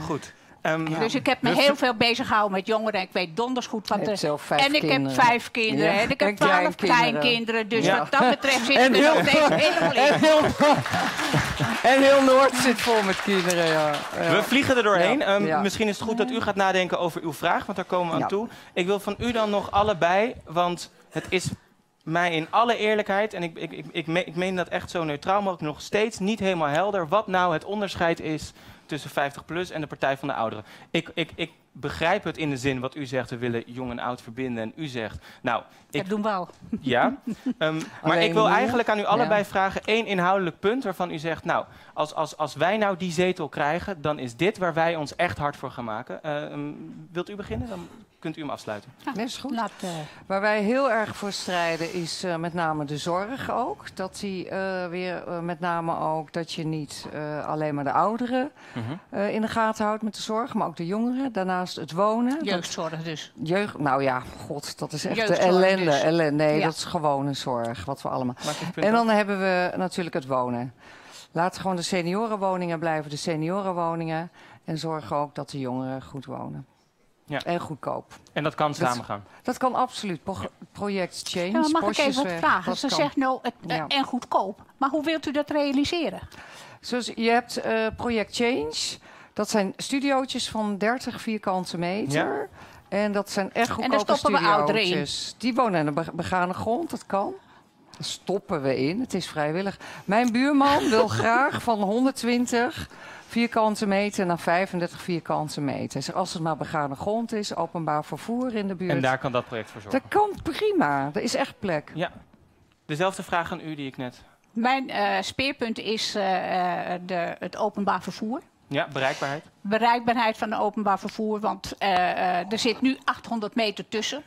Goed. Ehm, Dus ik heb me we- heel veel bezig gehouden met jongeren. Ik weet donders goed wat er... En ik kinderen. heb vijf kinderen. Ja. En ik heb En twaalf kleinkinderen. kleinkinderen. Dus Ja. wat dat betreft zit ik er heel- nog steeds helemaal in. En heel, en heel Noord zit vol met kinderen, ja. Ja. We vliegen er doorheen. Ja, Ehm, ja. Misschien is het goed dat u gaat nadenken over uw vraag, want daar komen we aan Ja. toe. Ik wil van u dan nog allebei, want het is mij in alle eerlijkheid, en ik, ik, ik, ik, me- ik meen dat echt zo neutraal mogelijk, nog steeds niet helemaal helder wat nou het onderscheid is tussen 50PLUS en de Partij van de Ouderen. Ik, ik, ik begrijp het in de zin wat u zegt, we willen jong en oud verbinden. En u zegt, nou, ik, Dat doen we al. ja. Ehm, maar ik wil nu? eigenlijk aan u allebei Ja. vragen één inhoudelijk punt waarvan u zegt, nou, als, als, als wij nou die zetel krijgen, dan is dit waar wij ons echt hard voor gaan maken. Eh, ehm, wilt u beginnen? Dan kunt u hem afsluiten. Nee, is goed. Laat, eh, Waar wij heel erg voor strijden is eh, met name de zorg ook. Dat die eh, weer met name ook dat je niet eh, alleen maar de ouderen eh, in de gaten houdt met de zorg, maar ook de jongeren. Daarnaast het wonen. Dat- jeugdzorg dus. jeugd, nou ja, god, dat is echt de ellende. dus. ellende. Nee, Ja. dat is gewone zorg, wat we allemaal. En dan hebben we natuurlijk het wonen. Laat gewoon de seniorenwoningen blijven de seniorenwoningen. En zorg ook dat de jongeren goed wonen. Ja. En goedkoop. En dat kan Dat- samen gaan. Dat kan absoluut. Pro- project Change. Ja, mag ik even wat weg, vragen? Ze kan. zegt nou het, eh, Ja. en goedkoop. Maar hoe wilt u dat realiseren? Zoals, je hebt eh, project Change. Dat zijn studiootjes van 30 vierkante meter. En dat zijn echt daar goedkope stoppen we ouderen in. studiootjes. Die wonen aan de be- begane grond, dat kan. Daar stoppen we in, het is vrijwillig. Mijn buurman wil graag van 120 vierkante meter naar 35 vierkante meter. Zegt, als het maar begane grond is, openbaar vervoer in de buurt. En daar kan dat project voor zorgen. Dat kan prima, er is echt plek. Ja. Dezelfde vraag aan u die ik net... Mijn eh, speerpunt is eh, eh, de, het openbaar vervoer. Ja, bereikbaarheid. Bereikbaarheid van het openbaar vervoer. Want eh, eh, er zit nu 800 meter tussen.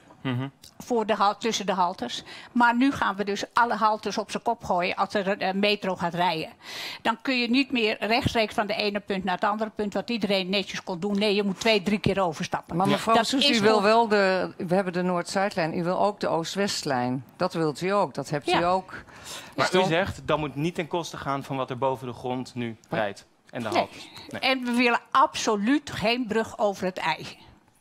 Voor de hal- tussen de haltes. Maar nu gaan we dus alle haltes op zijn kop gooien als er een metro gaat rijden. Dan kun je niet meer rechtstreeks van de ene punt naar het andere punt, wat iedereen netjes kon doen. Nee, je moet twee, drie keer overstappen. Maar mevrouw Soes, u wil wel de... We hebben de Noord-Zuidlijn. U wil ook de Oost-Westlijn. Dat wilt u ook. Dat hebt u ook. Maar Dus u zegt, dat moet niet ten koste gaan van wat er boven de grond nu rijdt. En de Nee. haltes. Nee. En we willen absoluut geen brug over het ei.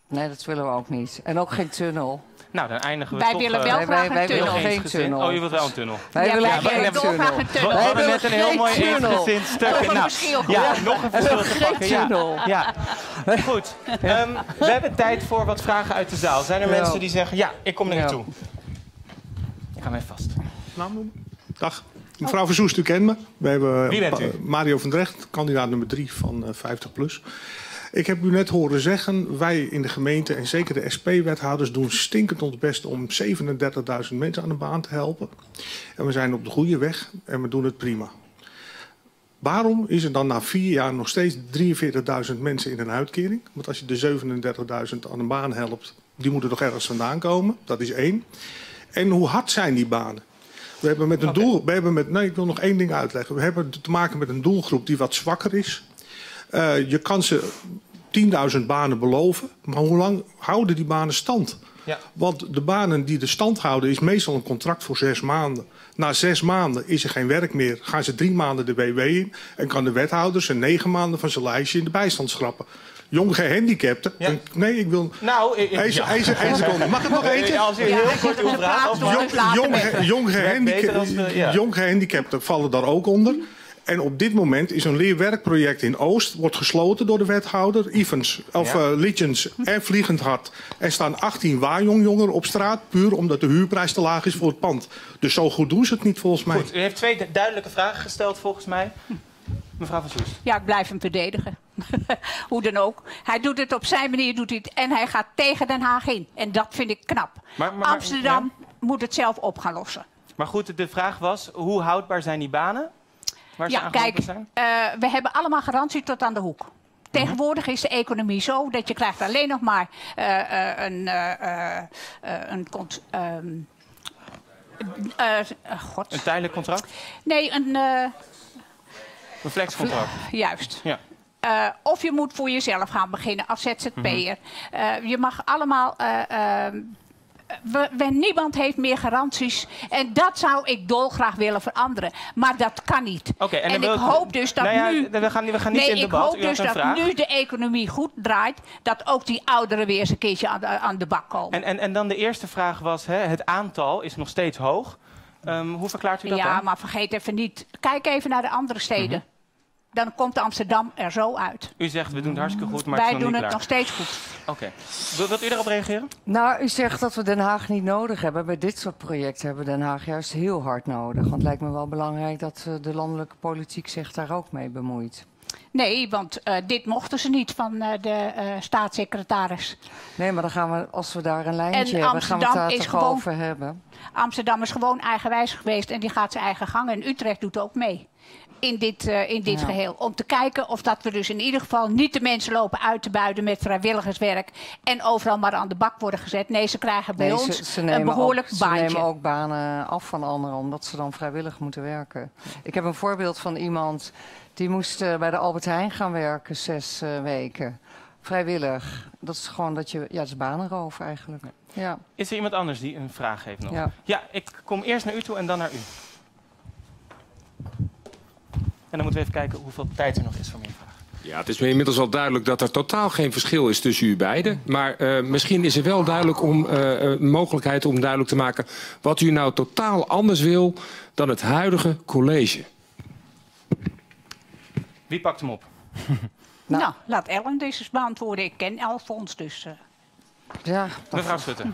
Nee, dat willen we ook niet. En ook geen tunnel. Nou, dan eindigen we Wij toch... willen eh, wel wij- graag wij- wij een tunnel. geen tunnel. Oh, je wilt wel een tunnel. Wij Ja, willen wij geen willen tunnel. dolgraag een We tunnel. Wij hadden willen net een heel mooi tunnel. eensgezind stuk. Nou, verschil ja, nog een verschil te pakken. Ja. tunnel. Ja. Goed. Ehm, we hebben tijd voor wat vragen uit de zaal. Zijn er Ja. mensen die zeggen, ja, ik kom Ja. toe. Ik ga mij vast. Naam noemen? Dag. Mevrouw Verzoest, u kent me. We hebben Wie bent u? eh, Mario van Drecht, kandidaat nummer 3 van eh, 50PLUS. Ik heb u net horen zeggen, wij in de gemeente en zeker de SP-wethouders doen stinkend ons best om 37.000 mensen aan de baan te helpen. En we zijn op de goede weg en we doen het prima. Waarom is er dan na vier jaar nog steeds 43.000 mensen in een uitkering? Want als je de 37.000 aan de baan helpt, die moeten toch ergens vandaan komen? Dat is één. En hoe hard zijn die banen? We hebben met een doel. We hebben met, nee, ik wil nog één ding uitleggen. We hebben te maken met een doelgroep die wat zwakker is. Eh, je kan ze 10.000 banen beloven, maar hoe lang houden die banen stand? Ja. Want de banen die de stand houden is meestal een contract voor zes maanden. Na zes maanden is er geen werk meer. Gaan ze drie maanden de WW in en kan de wethouder zijn negen maanden van zijn lijstje in de bijstand schrappen. Jong gehandicapten. Ja. en- Nee, ik wil. Nou, ik, ja. één- één seconde. Mag ik nog eentje? Als Ja, heel hij kort. Jong, jong, jong, als we- ja. jong gehandicapten vallen daar ook onder. En op dit moment is een leerwerkproject in Oost wordt gesloten door de wethouder Evans of Ja. eh, Lichens en Vliegend Hart. Er staan 18 waarjongjongeren op straat puur omdat de huurprijs te laag is voor het pand. Dus zo goed doen ze het niet volgens mij. Goed, u heeft twee du- duidelijke vragen gesteld volgens mij. Mevrouw van Soest. Ja, ik blijf hem verdedigen. Hoe dan ook. Hij doet het op zijn manier doet hij het, en hij gaat tegen Den Haag in. En dat vind ik knap. Maar- maar- maar- Amsterdam moet het zelf op gaan lossen. Maar goed, de vraag was, hoe houdbaar zijn die banen? Waar ze Ja, kijk, eh, we hebben allemaal garantie tot aan de hoek. Tegenwoordig is de economie zo dat je krijgt alleen nog maar een, een God. Een tijdelijk contract? Nee, een eh, Een flexcontract? juist. Ja. Eh, of je moet voor jezelf gaan beginnen als ZZP'er. Eh, je mag allemaal eh, ehm, we, we- niemand heeft meer garanties. En dat zou ik dolgraag willen veranderen. Maar dat kan niet. En ik hoop dus dat Nou ja, nu... we gaan, we gaan niet nee, in ik debat. hoop U dus dat vraag. nu de economie goed draait... dat ook die ouderen weer eens een keertje aan de, aan de bak komen. En, en, en dan de eerste vraag was, hè, het aantal is nog steeds hoog. Ehm, hoe verklaart u dat ja, dan? Mhm. maar vergeet even niet. Kijk even naar de andere steden. Dan komt Amsterdam er zo uit. U zegt, we doen het hartstikke goed, maar Wij het is nog doen niet het klaar. nog steeds goed. Oké. Wil- Wilt u erop reageren? Nou, u zegt dat we Den Haag niet nodig hebben. Bij dit soort projecten hebben we Den Haag juist heel hard nodig. Want het lijkt me wel belangrijk dat eh, de landelijke politiek zich daar ook mee bemoeit. Nee, want eh, dit mochten ze niet van eh, de eh, staatssecretaris. Nee, maar dan gaan we, als we daar een lijntje En hebben, gaan we het daar toch gewoon- over hebben. Amsterdam is gewoon eigenwijs geweest en die gaat zijn eigen gang. En Utrecht doet ook mee in dit, eh, in dit Ja. geheel. Om te kijken of dat we dus in ieder geval niet de mensen lopen uit te buiten met vrijwilligerswerk. En overal maar aan de bak worden gezet. Nee, ze krijgen bij Nee, ons ze, ze een nemen behoorlijk ook, ze baantje. nemen ook banen af van anderen, omdat ze dan vrijwillig moeten werken. Ik heb een voorbeeld van iemand die moest eh, bij de Albert Heijn gaan werken zes eh, weken. Vrijwillig. Dat is gewoon dat je, ja, dat is banenroof eigenlijk. Ja, Is er iemand anders die een vraag heeft nog? ja. Ja, ik kom eerst naar u toe en dan naar u. En dan moeten we even kijken hoeveel tijd er nog is voor meer vragen. Ja, het is me inmiddels al duidelijk dat er totaal geen verschil is tussen u beiden. Maar eh, misschien is er wel duidelijk om, eh, een mogelijkheid om duidelijk te maken wat u nou totaal anders wil dan het huidige college. Wie pakt hem op? Nou, Nou. laat Ellen deze beantwoorden. Ik ken Alfons, dus... eh, ja dat- Mevrouw Schutte.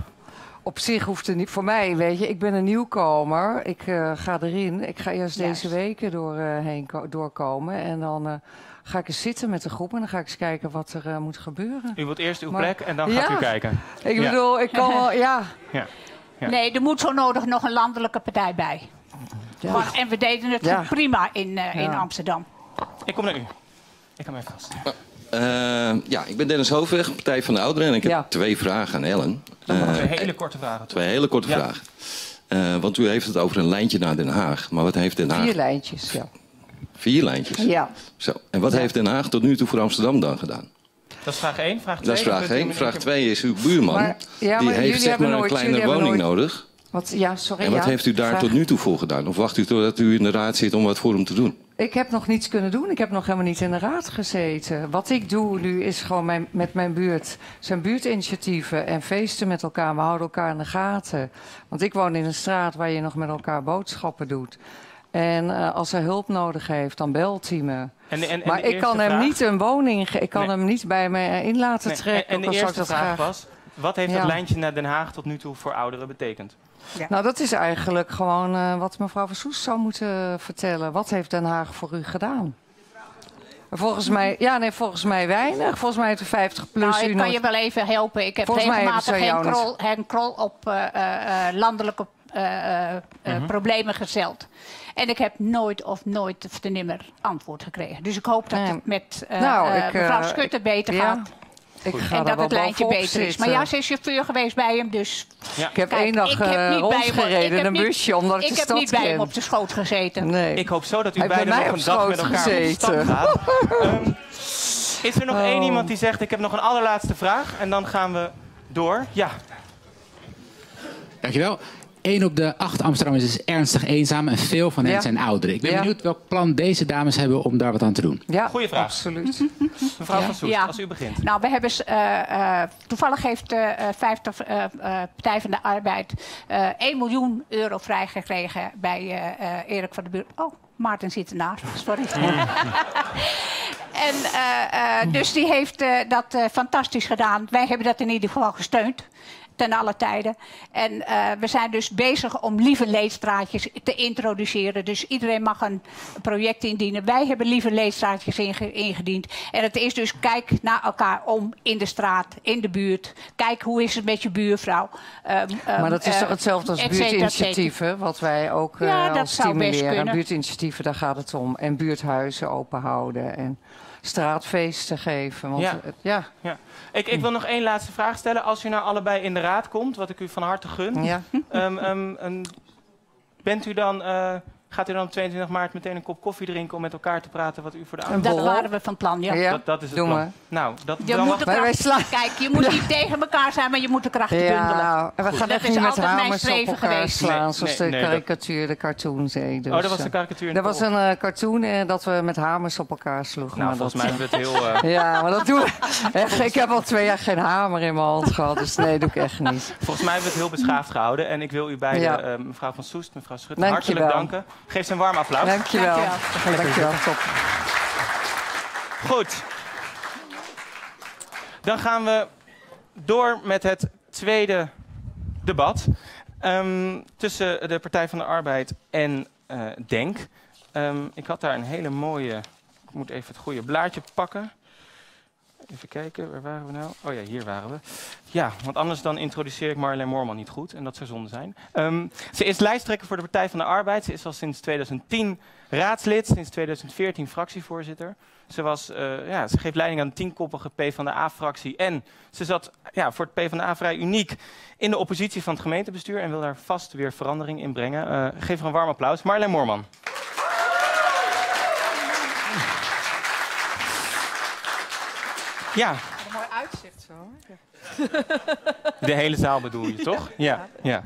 Op zich hoeft het niet voor mij, weet je. Ik ben een nieuwkomer. Ik eh, ga erin. Ik ga eerst Juist. deze weken door, eh, doorkomen. En dan eh, ga ik eens zitten met de groep en dan ga ik eens kijken wat er eh, moet gebeuren. U wilt eerst uw Maar- plek en dan gaat u kijken. Ik Ja. bedoel, ik kan wel, ja. Ja. Ja. Nee, er moet zo nodig nog een landelijke partij bij. Ja. Maar, en we deden het Ja. prima in, eh, in. Amsterdam. Ik kom naar u. Ik ga even vast. Eh, ja, ik ben Dennis Hoofweg, Partij van de Ouderen. En ik heb twee vragen aan Ellen. Eh, Twee hele korte vragen. twee hele korte Ja. vragen. Eh, want u heeft het over een lijntje naar Den Haag. Maar wat heeft Den Haag? Vier lijntjes, ja. Vier lijntjes. Ja. Zo. En wat heeft Den Haag tot nu toe voor Amsterdam dan gedaan? Dat is vraag 1. Vraag 2. Dat is vraag 1. Vraag 2 is uw buurman. Maar- ja, die maar heeft zeg maar een kleine woning nooit- nodig. Wat, ja, sorry. En wat ja. heeft u daar Vraag- tot nu toe voor gedaan? Of wacht u totdat u in de raad zit om wat voor hem te doen? Ik heb nog niets kunnen doen. Ik heb nog helemaal niet in de raad gezeten. Wat ik doe nu is gewoon mijn, met mijn buurt zijn buurtinitiatieven en feesten met elkaar. We houden elkaar in de gaten. Want ik woon in een straat waar je nog met elkaar boodschappen doet. En eh, als hij hulp nodig heeft, dan belt hij me. En, Maar ik kan hem niet een woning, ik kan Nee. hem niet bij me eh, in laten trekken. En, de eerste vraag was, wat heeft Ja. dat lijntje naar Den Haag tot nu toe voor ouderen betekend? Nou, dat is eigenlijk gewoon eh, wat mevrouw Versoes zou moeten vertellen. Wat heeft Den Haag voor u gedaan? Volgens mij, ja, nee, volgens mij weinig. Volgens mij heeft de 50 plus nou, ik kan nooit- je wel even helpen. Ik heb Volgens regelmatig Henk Krol, Henk Krol op eh, eh, eh, landelijke eh, eh, eh, Mhm. problemen gesteld. En ik heb nooit of nooit of te nimmer antwoord gekregen. Dus ik hoop dat het met eh, Nou, ik, mevrouw Schutte beter gaat. En dat het lijntje beter is. Maar ja, ze is chauffeur geweest bij hem, dus... Ja. ik heb Kijk, één dag ik heb eh, niet rondgereden in heb een niet- busje, omdat ik, Ik de heb niet bij hem op de schoot gezeten. Nee. Ik hoop zo dat u beiden bij nog mij een op dag met schoot elkaar op stap gezeten. gaat. Ehm, is er nog één Oh. iemand die zegt, ik heb nog een allerlaatste vraag? En dan gaan we door. Ja, Dankjewel. 1 op de acht Amsterdammers is ernstig eenzaam en veel van hen Ja. zijn ouderen. Ik ben Ja. benieuwd welk plan deze dames hebben om daar wat aan te doen. Ja, Goeie vraag. absoluut. mevrouw Ja. van Soest, Ja. als u begint. Nou, we hebben, eh, eh, toevallig heeft de 50 eh, eh, Partij van de Arbeid eh 1 miljoen euro vrijgekregen bij eh, eh, Erik van der Buurt. Oh, Maarten zit ernaast, sorry. en, eh, eh, dus die heeft eh, dat eh, fantastisch gedaan. Wij hebben dat in ieder geval gesteund. Ten alle tijden. En eh, we zijn dus bezig om lieve leedstraatjes te introduceren. Dus iedereen mag een project indienen. Wij hebben lieve leedstraatjes inge- ingediend. En het is dus kijk naar elkaar om in de straat, in de buurt. Kijk hoe is het met je buurvrouw. Ehm, ehm, Maar dat is eh, toch hetzelfde als buurtinitiatieven, wat wij ook eh, Ja, dat als zou best stimuleren. kunnen. Buurtinitiatieven, daar gaat het om. En buurthuizen open houden en straatfeesten geven. Want, Ja. het- ja. Ja. Ik, ik wil nog één laatste vraag stellen. Als u nou allebei in de raad komt, wat ik u van harte gun, Ja. ehm, ehm, bent u dan eh, Gaat u dan op 22 maart meteen een kop koffie drinken om met elkaar te praten wat u voor de avond... Dat waren we van plan, ja. Ja, Dat, dat is het doen plan. we. Nou, dat Je dan moet de kijk, je moet niet tegen elkaar zijn, maar je moet de krachten bundelen. Ja, en we gaan Dat is met altijd mijn hamers op streven elkaar geweest. slaan, Nee, zoals nee, de nee, dat- karikatuur, de cartoon zei. Dus, Oh, dat was de eh, karikatuur. in Er de was een eh, cartoon eh, dat we met hamers op elkaar sloegen. Nou, maar volgens dat, mij hebben we het heel... Ja, maar dat doe ik echt. Ik heb al twee jaar geen hamer in mijn hand gehad, dus nee, doe ik echt niet. Volgens mij hebben we het heel beschaafd gehouden. En ik wil u beiden, mevrouw Van Soest, mevrouw Schutte, hartelijk danken. Geef ze een warm applaus. Dankjewel. Dankjewel. Dankjewel. Top. Goed. Dan gaan we door met het tweede debat. Ehm, tussen de Partij van de Arbeid en eh, Denk. Ehm, ik had daar een hele mooie... Ik moet even het goede blaadje pakken. Even kijken, waar waren we nou? Oh ja, hier waren we. Ja, want anders dan introduceer ik Marjolein Moorman niet goed. En dat zou zonde zijn. Ehm, ze is lijsttrekker voor de Partij van de Arbeid. Ze is al sinds 2010 raadslid, sinds 2014 fractievoorzitter. Ze, was, eh, ja, ze geeft leiding aan de tienkoppige PvdA-fractie. En ze zat ja, voor het PvdA vrij uniek in de oppositie van het gemeentebestuur. En wil daar vast weer verandering in brengen. Eh, geef haar een warm applaus. Marjolein Moorman. Ja, Een mooi uitzicht zo. De hele zaal bedoel je, toch? Ja. ja.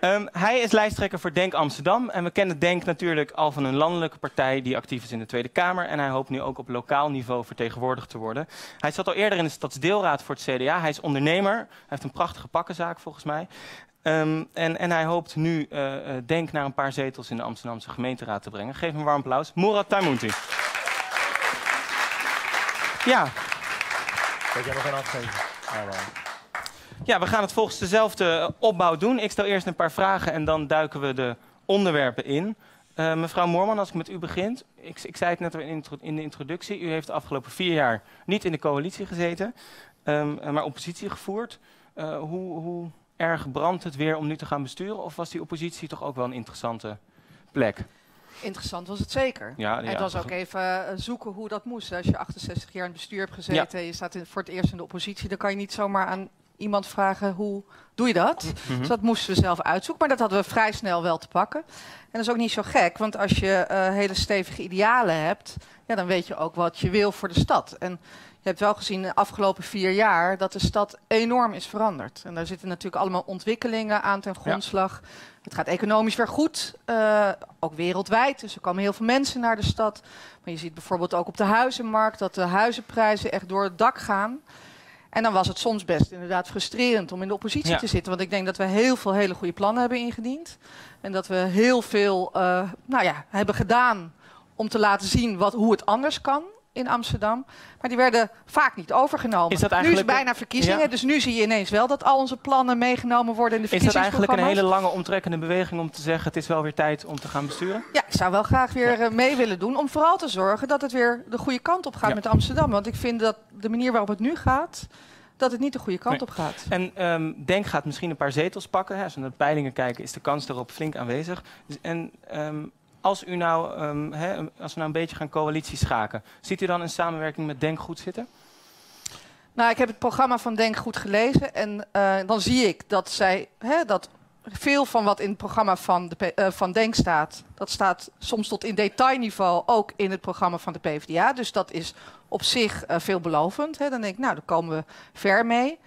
Ehm, hij is lijsttrekker voor Denk Amsterdam. En we kennen Denk natuurlijk al van een landelijke partij die actief is in de Tweede Kamer. En hij hoopt nu ook op lokaal niveau vertegenwoordigd te worden. Hij zat al eerder in de stadsdeelraad voor het CDA. Hij is ondernemer. Hij heeft een prachtige pakkenzaak volgens mij. Ehm, en, en hij hoopt nu eh, eh, Denk naar een paar zetels in de Amsterdamse gemeenteraad te brengen. Geef hem een warm applaus. Murat Taimunti. Ja, Kijk jij nog afgeven? Ja, we gaan het volgens dezelfde eh, opbouw doen. Ik stel eerst een paar vragen en dan duiken we de onderwerpen in. Eh, mevrouw Moorman, als ik met u begin. Ik, ik zei het net in de introductie. U heeft de afgelopen vier jaar niet in de coalitie gezeten, ehm, maar oppositie gevoerd. Eh, hoe, hoe erg brandt het weer om nu te gaan besturen? Of was die oppositie toch ook wel een interessante plek? Interessant was het zeker. Ja, En ja, het was ook even eh, zoeken hoe dat moest. Als je 68 jaar in het bestuur hebt gezeten en je staat in, voor het eerst in de oppositie, dan kan je niet zomaar aan iemand vragen hoe doe je dat. Mhm. Dus dat moesten we zelf uitzoeken, maar dat hadden we vrij snel wel te pakken. En dat is ook niet zo gek, want als je eh, hele stevige idealen hebt, ja, dan weet je ook wat je wil voor de stad. En je hebt wel gezien de afgelopen vier jaar dat de stad enorm is veranderd. En daar zitten natuurlijk allemaal ontwikkelingen aan ten grondslag. Het gaat economisch weer goed, eh, ook wereldwijd. Dus er komen heel veel mensen naar de stad. Maar je ziet bijvoorbeeld ook op de huizenmarkt dat de huizenprijzen echt door het dak gaan. En dan was het soms best inderdaad frustrerend om in de oppositie Ja. te zitten. Want ik denk dat we heel veel hele goede plannen hebben ingediend. En dat we heel veel eh, nou ja, hebben gedaan om te laten zien wat, hoe het anders kan in Amsterdam. Maar die werden vaak niet overgenomen. Is dat nu is eigenlijk het bijna verkiezingen, Ja. dus nu zie je ineens wel dat al onze plannen meegenomen worden in de Is dat eigenlijk een hele lange omtrekkende beweging om te zeggen het is wel weer tijd om te gaan besturen? Ja, ik zou wel graag weer eh, mee willen doen. Om vooral te zorgen dat het weer de goede kant op gaat Ja. met Amsterdam. Want ik vind dat de manier waarop het nu gaat, dat het niet de goede kant Nee. op gaat. En ehm, Denk gaat misschien een paar zetels pakken. Hè. Als we naar de peilingen kijken, is de kans daarop flink aanwezig. Dus- En ehm, als, u nou, ehm, als we nou een beetje gaan coalitie schaken, ziet u dan een samenwerking met Denk goed zitten? Nou, ik heb het programma van Denk goed gelezen. En eh, dan zie ik dat zij dat veel van wat in het programma van, de, eh, van Denk staat, dat staat soms tot in detailniveau ook in het programma van de PvdA. Dus dat is op zich eh, veelbelovend. Dan denk ik, nou, daar komen we ver mee.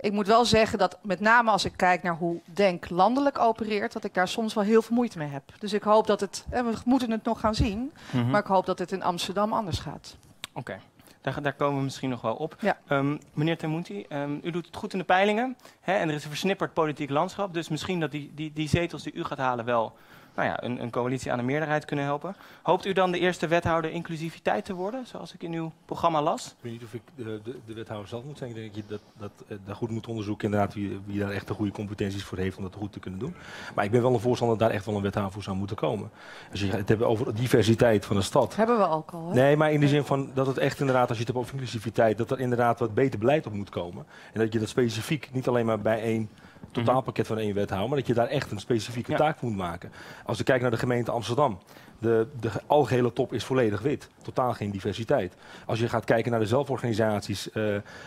Ik moet wel zeggen dat met name als ik kijk naar hoe Denk landelijk opereert, dat ik daar soms wel heel veel moeite mee heb. Dus ik hoop dat het, en we moeten het nog gaan zien, Mhm. maar ik hoop dat het in Amsterdam anders gaat. Oké, daar, daar komen we misschien nog wel op. Ja. Ehm, meneer Temunti, ehm, u doet het goed in de peilingen. Hè, en er is een versnipperd politiek landschap. Dus misschien dat die, die, die zetels die u gaat halen wel nou ja, een, een coalitie aan de meerderheid kunnen helpen. Hoopt u dan de eerste wethouder inclusiviteit te worden, zoals ik in uw programma las? Ik weet niet of ik de, de, de wethouder zelf moet zijn. Ik denk dat je dat, dat, eh, daar goed moet onderzoeken inderdaad wie, wie daar echt de goede competenties voor heeft om dat goed te kunnen doen. Maar ik ben wel een voorstander dat daar echt wel een wethouder voor zou moeten komen. Als je het hebt over diversiteit van de stad. Hebben we ook al. Hè? Nee, maar in de zin van dat het echt inderdaad, als je het hebt over inclusiviteit, dat er inderdaad wat beter beleid op moet komen. En dat je dat specifiek niet alleen maar bij één totaalpakket van één wethouder, maar dat je daar echt een specifieke Ja. taak moet maken. Als we kijken naar de gemeente Amsterdam, de, de ge- algehele top is volledig wit. Totaal geen diversiteit. Als je gaat kijken naar de zelforganisaties, eh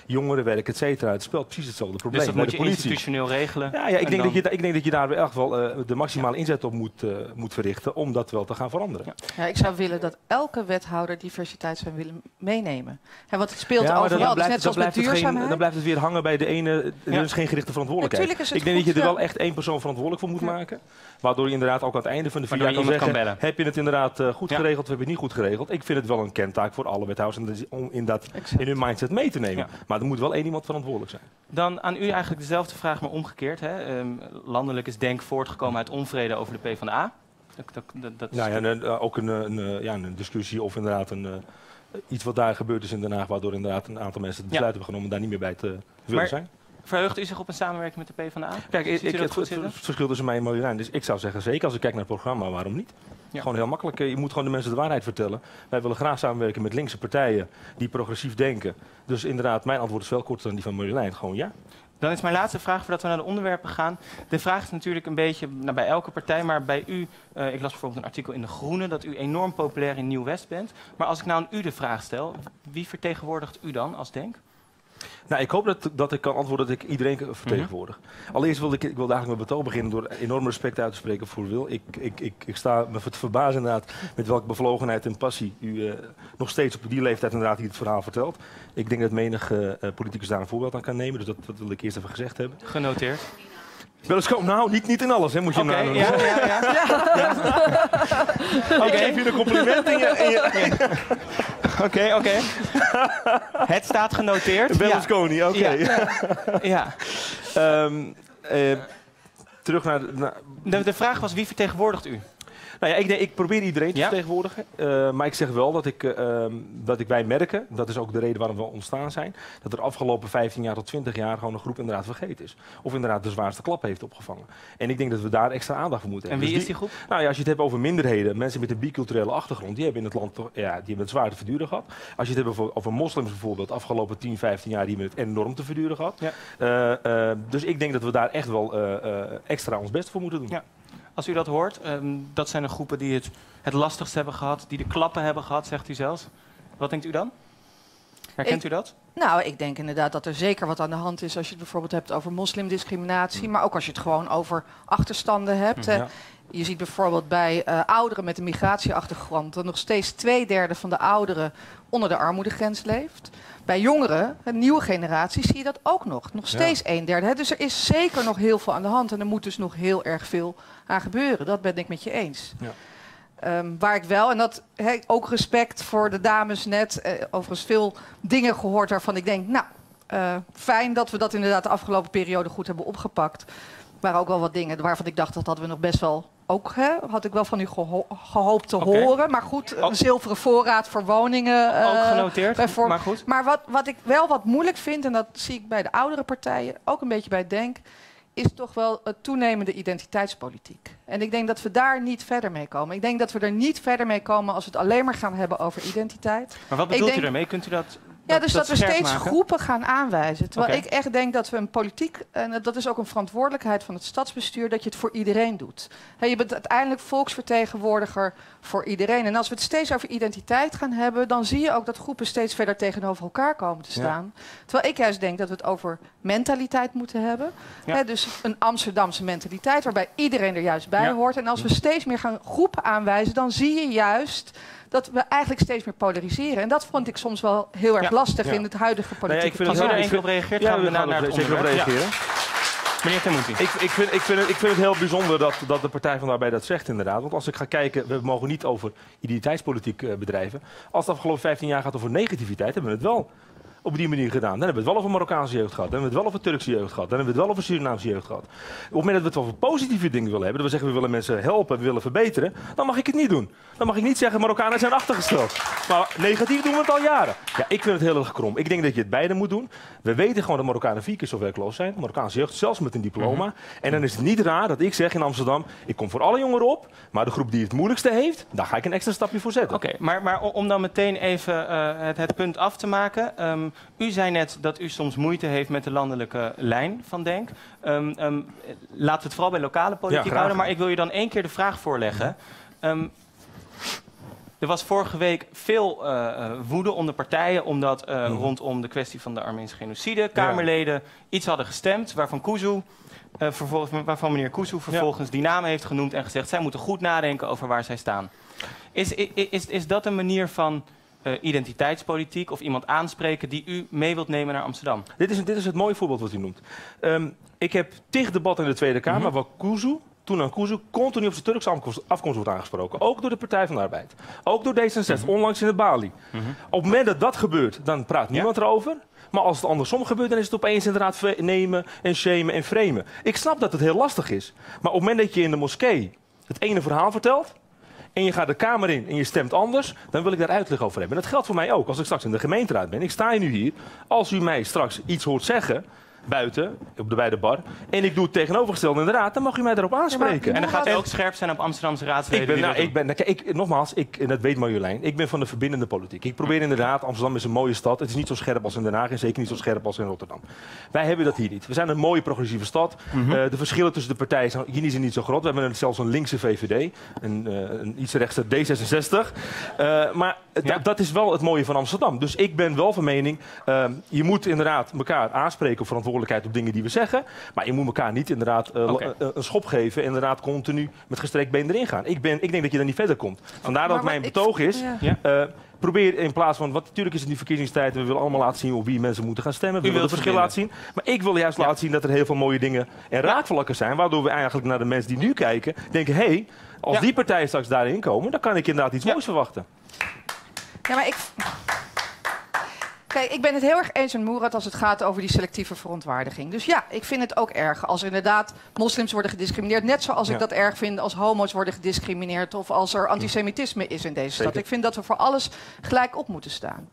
jongerenwerk, et cetera, het speelt precies hetzelfde probleem. Dus dat moet je institutioneel regelen. Ja, ja ik, En denk dan- dat je, ik denk dat je daar echt wel eh, de maximale inzet op moet, eh, moet verrichten om dat wel te gaan veranderen. Ja. Ja, ik zou willen dat elke wethouder diversiteit zou willen meenemen. Hè, want het speelt overal. dan, Het is blijft, net dan, zoals met geen, duurzaamheid. dan blijft het weer hangen bij de ene. Er Ja. is geen gerichte verantwoordelijkheid. Ik denk dat je er wel echt één persoon verantwoordelijk voor moet maken. Waardoor je inderdaad ook aan het einde van de vier Waardoor jaar je kan zeggen... kan heb je het inderdaad eh, goed Ja. geregeld of heb je het niet goed geregeld? Ik vind het wel een kentaak voor alle wethouders om in, dat, Exact. in hun mindset mee te nemen. Ja. Maar er moet wel één iemand verantwoordelijk zijn. Dan aan u eigenlijk dezelfde vraag, maar omgekeerd. Hè? Ehm, landelijk is Denk voortgekomen uit onvrede over de PvdA. Dat, dat, dat, Nou ja, en, eh, ook een, eh, een, ja, een discussie of inderdaad een, iets wat daar gebeurd is in Den Haag... waardoor inderdaad een aantal mensen het besluit hebben genomen om daar niet meer bij te willen Maar- zijn. Verheugt u zich op een samenwerking met de PvdA? Kijk, ik, ik, het, verschil tussen mij en Marjolein. Dus ik zou zeggen, zeker als ik kijk naar het programma, waarom niet? Ja. Gewoon heel makkelijk. Eh, Je moet gewoon de mensen de waarheid vertellen. Wij willen graag samenwerken met linkse partijen die progressief denken. Dus inderdaad, mijn antwoord is veel korter dan die van Marjolein. Gewoon ja. Dan is mijn laatste vraag voordat we naar de onderwerpen gaan. De vraag is natuurlijk een beetje nou, bij elke partij, maar bij u, eh, ik las bijvoorbeeld een artikel in De Groene dat u enorm populair in Nieuw-West bent. Maar als ik nou aan u de vraag stel, wie vertegenwoordigt u dan als Denk? Nou, ik hoop dat, dat ik kan antwoorden dat ik iedereen vertegenwoordig. Allereerst wilde ik, ik wilde eigenlijk mijn betoog beginnen door enorm respect uit te spreken voor Wil. Ik, ik, ik, ik sta me te verbazen inderdaad met welke bevlogenheid en passie u eh, nog steeds op die leeftijd inderdaad hier het verhaal vertelt. Ik denk dat menig eh, eh, politicus daar een voorbeeld aan kan nemen. Dus dat, dat wil ik eerst even gezegd hebben. Genoteerd. Wel eens nou, niet, niet in alles, hè, moet je Oké, nadoen. ja, ja, ja. Ik geef je een compliment in je... Oké, oké. Het staat genoteerd. Berlusconi, oké. Ja. Ja. Ehm, eh, terug naar... de- naar De, de vraag was wie vertegenwoordigt u? Nou ja, ik, denk, ik probeer iedereen te Ja? vertegenwoordigen. eh, maar ik zeg wel dat ik, eh, ehm, dat ik wij merken, dat is ook de reden waarom we ontstaan zijn, dat er afgelopen 15 jaar tot 20 jaar gewoon een groep inderdaad vergeten is. Of inderdaad de zwaarste klap heeft opgevangen. En ik denk dat we daar extra aandacht voor moeten En hebben. wie is Dus die groep? Nou ja, als je het hebt over minderheden, mensen met een biculturele achtergrond, die hebben in het land toch, ja, die hebben het zwaar te verduren gehad. Als je het hebt over, over moslims bijvoorbeeld, de afgelopen 10, 15 jaar, die hebben het enorm te verduren gehad. Ja. Eh, eh, dus ik denk dat we daar echt wel extra ons best voor moeten doen. Ja. Als u dat hoort, ehm, dat zijn de groepen die het het lastigst hebben gehad, die de klappen hebben gehad, zegt u zelfs. Wat denkt u dan? Herkent Ik- u dat? Nou, ik denk inderdaad dat er zeker wat aan de hand is als je het bijvoorbeeld hebt over moslimdiscriminatie, maar ook als je het gewoon over achterstanden hebt. Ja. Je ziet bijvoorbeeld bij eh, ouderen met een migratieachtergrond dat nog steeds twee derde van de ouderen onder de armoedegrens leeft. Bij jongeren, een nieuwe generatie, zie je dat ook nog. Nog steeds een derde. Hè. Dus er is zeker nog heel veel aan de hand en er moet dus nog heel erg veel aan gebeuren. Dat ben ik met je eens. Ja. Ehm, waar ik wel, en dat hè, ook respect voor de dames net, eh, overigens veel dingen gehoord waarvan ik denk, nou, eh, fijn dat we dat inderdaad de afgelopen periode goed hebben opgepakt. Maar ook wel wat dingen waarvan ik dacht dat hadden we nog best wel ook, hè, had ik wel van u geho- gehoopt te horen. Maar goed, een Ook- zilveren voorraad voor woningen. Ook eh, genoteerd, bijvoor- maar goed. maar wat, wat ik wel wat moeilijk vind, en dat zie ik bij de oudere partijen, ook een beetje bij Denk, is toch wel het toenemende identiteitspolitiek. En ik denk dat we daar niet verder mee komen. Ik denk dat we er niet verder mee komen als we het alleen maar gaan hebben over identiteit. Maar wat bedoelt u daarmee? Kunt u dat Ja, dus dat, we steeds maken? groepen gaan aanwijzen. Terwijl ik echt denk dat we een politiek, en dat is ook een verantwoordelijkheid van het stadsbestuur, dat je het voor iedereen doet. Je bent uiteindelijk volksvertegenwoordiger voor iedereen. En als we het steeds over identiteit gaan hebben, dan zie je ook dat groepen steeds verder tegenover elkaar komen te Ja. staan. Terwijl ik juist denk dat we het over mentaliteit moeten hebben. Ja. Dus een Amsterdamse mentaliteit waarbij iedereen er juist bij Ja. hoort. En als we steeds meer gaan groepen aanwijzen, dan zie je juist dat we eigenlijk steeds meer polariseren. En dat vond ik soms wel heel erg Ja. lastig Ja. in het huidige Nee, politieke ik vind Als u er op reageert, Ja, gaan we gaan naar het zeker op onderwerp. Ja. reageren. Meneer Temoeti. Ik, ik, vind, ik, vind het, ik vind het heel bijzonder dat, dat de Partij van de Arbeid dat zegt inderdaad. Want als ik ga kijken, we mogen niet over identiteitspolitiek eh, bedrijven. Als het afgelopen 15 jaar gaat over negativiteit, hebben we het wel op die manier gedaan. Dan hebben we het wel over Marokkaanse jeugd gehad. Dan hebben we het wel over Turkse jeugd gehad. Dan hebben we het wel over Surinaamse jeugd gehad. Op het moment dat we het over positieve dingen willen hebben, dat we zeggen we willen mensen helpen, we willen verbeteren, dan mag ik het niet doen. Dan mag ik niet zeggen Marokkanen zijn achtergesteld. Maar negatief doen we het al jaren. Ja, ik vind het heel erg krom. Ik denk dat je het beide moet doen. We weten gewoon dat Marokkanen vier keer zo werkloos zijn. Marokkaanse jeugd, zelfs met een diploma. En dan is het niet raar dat ik zeg in Amsterdam, ik kom voor alle jongeren op, maar de groep die het moeilijkste heeft, daar ga ik een extra stapje voor zetten. Oké, maar, maar om dan meteen even eh, het, het punt af te maken. Ehm, u zei net dat u soms moeite heeft met de landelijke lijn van Denk. Ehm, laten we het vooral bij lokale politiek houden, maar ik wil je dan één keer de vraag voorleggen. Er was vorige week veel eh, eh, woede onder partijen, omdat eh, Mhm. rondom de kwestie van de Armeense genocide Kamerleden iets hadden gestemd waarvan Kuzu, vervolgens, waarvan meneer Kuzu vervolgens die naam heeft genoemd en gezegd zij moeten goed nadenken over waar zij staan. Is, i- i- is, is dat een manier van eh, identiteitspolitiek of iemand aanspreken die u mee wilt nemen naar Amsterdam? Dit is, dit is het mooie voorbeeld wat u noemt. Ehm, ik heb tig debatten in de Tweede Kamer Mhm. waar Kuzu, toen aan Kuzu, continu op zijn Turkse afkomst, afkomst wordt aangesproken. Ook door de Partij van de Arbeid. Ook door D66, Mhm. onlangs in de Bali. Op het moment dat dat gebeurt, dan praat niemand erover. Maar als het andersom gebeurt, dan is het opeens inderdaad nemen en shamen en framen. Ik snap dat het heel lastig is. Maar op het moment dat je in de moskee het ene verhaal vertelt... en je gaat de Kamer in en je stemt anders... dan wil ik daar uitleg over hebben. En dat geldt voor mij ook als ik straks in de gemeenteraad ben. Ik sta hier nu hier. Als u mij straks iets hoort zeggen... buiten, op de beide bar... en ik doe het tegenovergestelde in de raad... dan mag u mij daarop aanspreken. En dan gaat u En- ook scherp zijn op Amsterdamse raadsleden. Ik ben, nou, ik ben, nou, kijk, ik, nogmaals, ik, en dat weet Marjolein, ik ben van de verbindende politiek. Ik probeer inderdaad, Amsterdam is een mooie stad. Het is niet zo scherp als in Den Haag en zeker niet zo scherp als in Rotterdam. Wij hebben dat hier niet. We zijn een mooie progressieve stad. Mhm. Eh, de verschillen tussen de partijen zijn hier zijn niet zo groot. We hebben zelfs een linkse VVD, een, eh, een iets rechtse D66. Eh, maar Ja. dat is wel het mooie van Amsterdam. Dus ik ben wel van mening, ehm, je moet inderdaad elkaar aanspreken op verantwoordelijkheid op dingen die we zeggen. Maar je moet elkaar niet inderdaad eh, Oké. eh, een schop geven en inderdaad continu met gestrekt been erin gaan. Ik, ben, ik denk dat je daar niet verder komt. Vandaar dat Maar mijn wat betoog is. Ja. eh, probeer in plaats van, want natuurlijk is het nu verkiezingstijd en we willen allemaal laten zien op wie mensen moeten gaan stemmen. We U willen wilt het verschil laten zien. Maar ik wil juist Ja. laten zien dat er heel veel mooie dingen en raakvlakken zijn. Waardoor we eigenlijk naar de mensen die nu kijken denken: hé, hey, als Ja. die partijen straks daarin komen, dan kan ik inderdaad iets Ja. moois verwachten. Ja, maar ik. Kijk, ik ben het heel erg eens met Moerad als het gaat over die selectieve verontwaardiging. Dus ja, ik vind het ook erg als inderdaad moslims worden gediscrimineerd. Net zoals Ja. ik dat erg vind als homo's worden gediscrimineerd of als er antisemitisme is in deze stad. Zeker. Ik vind dat we voor alles gelijk op moeten staan.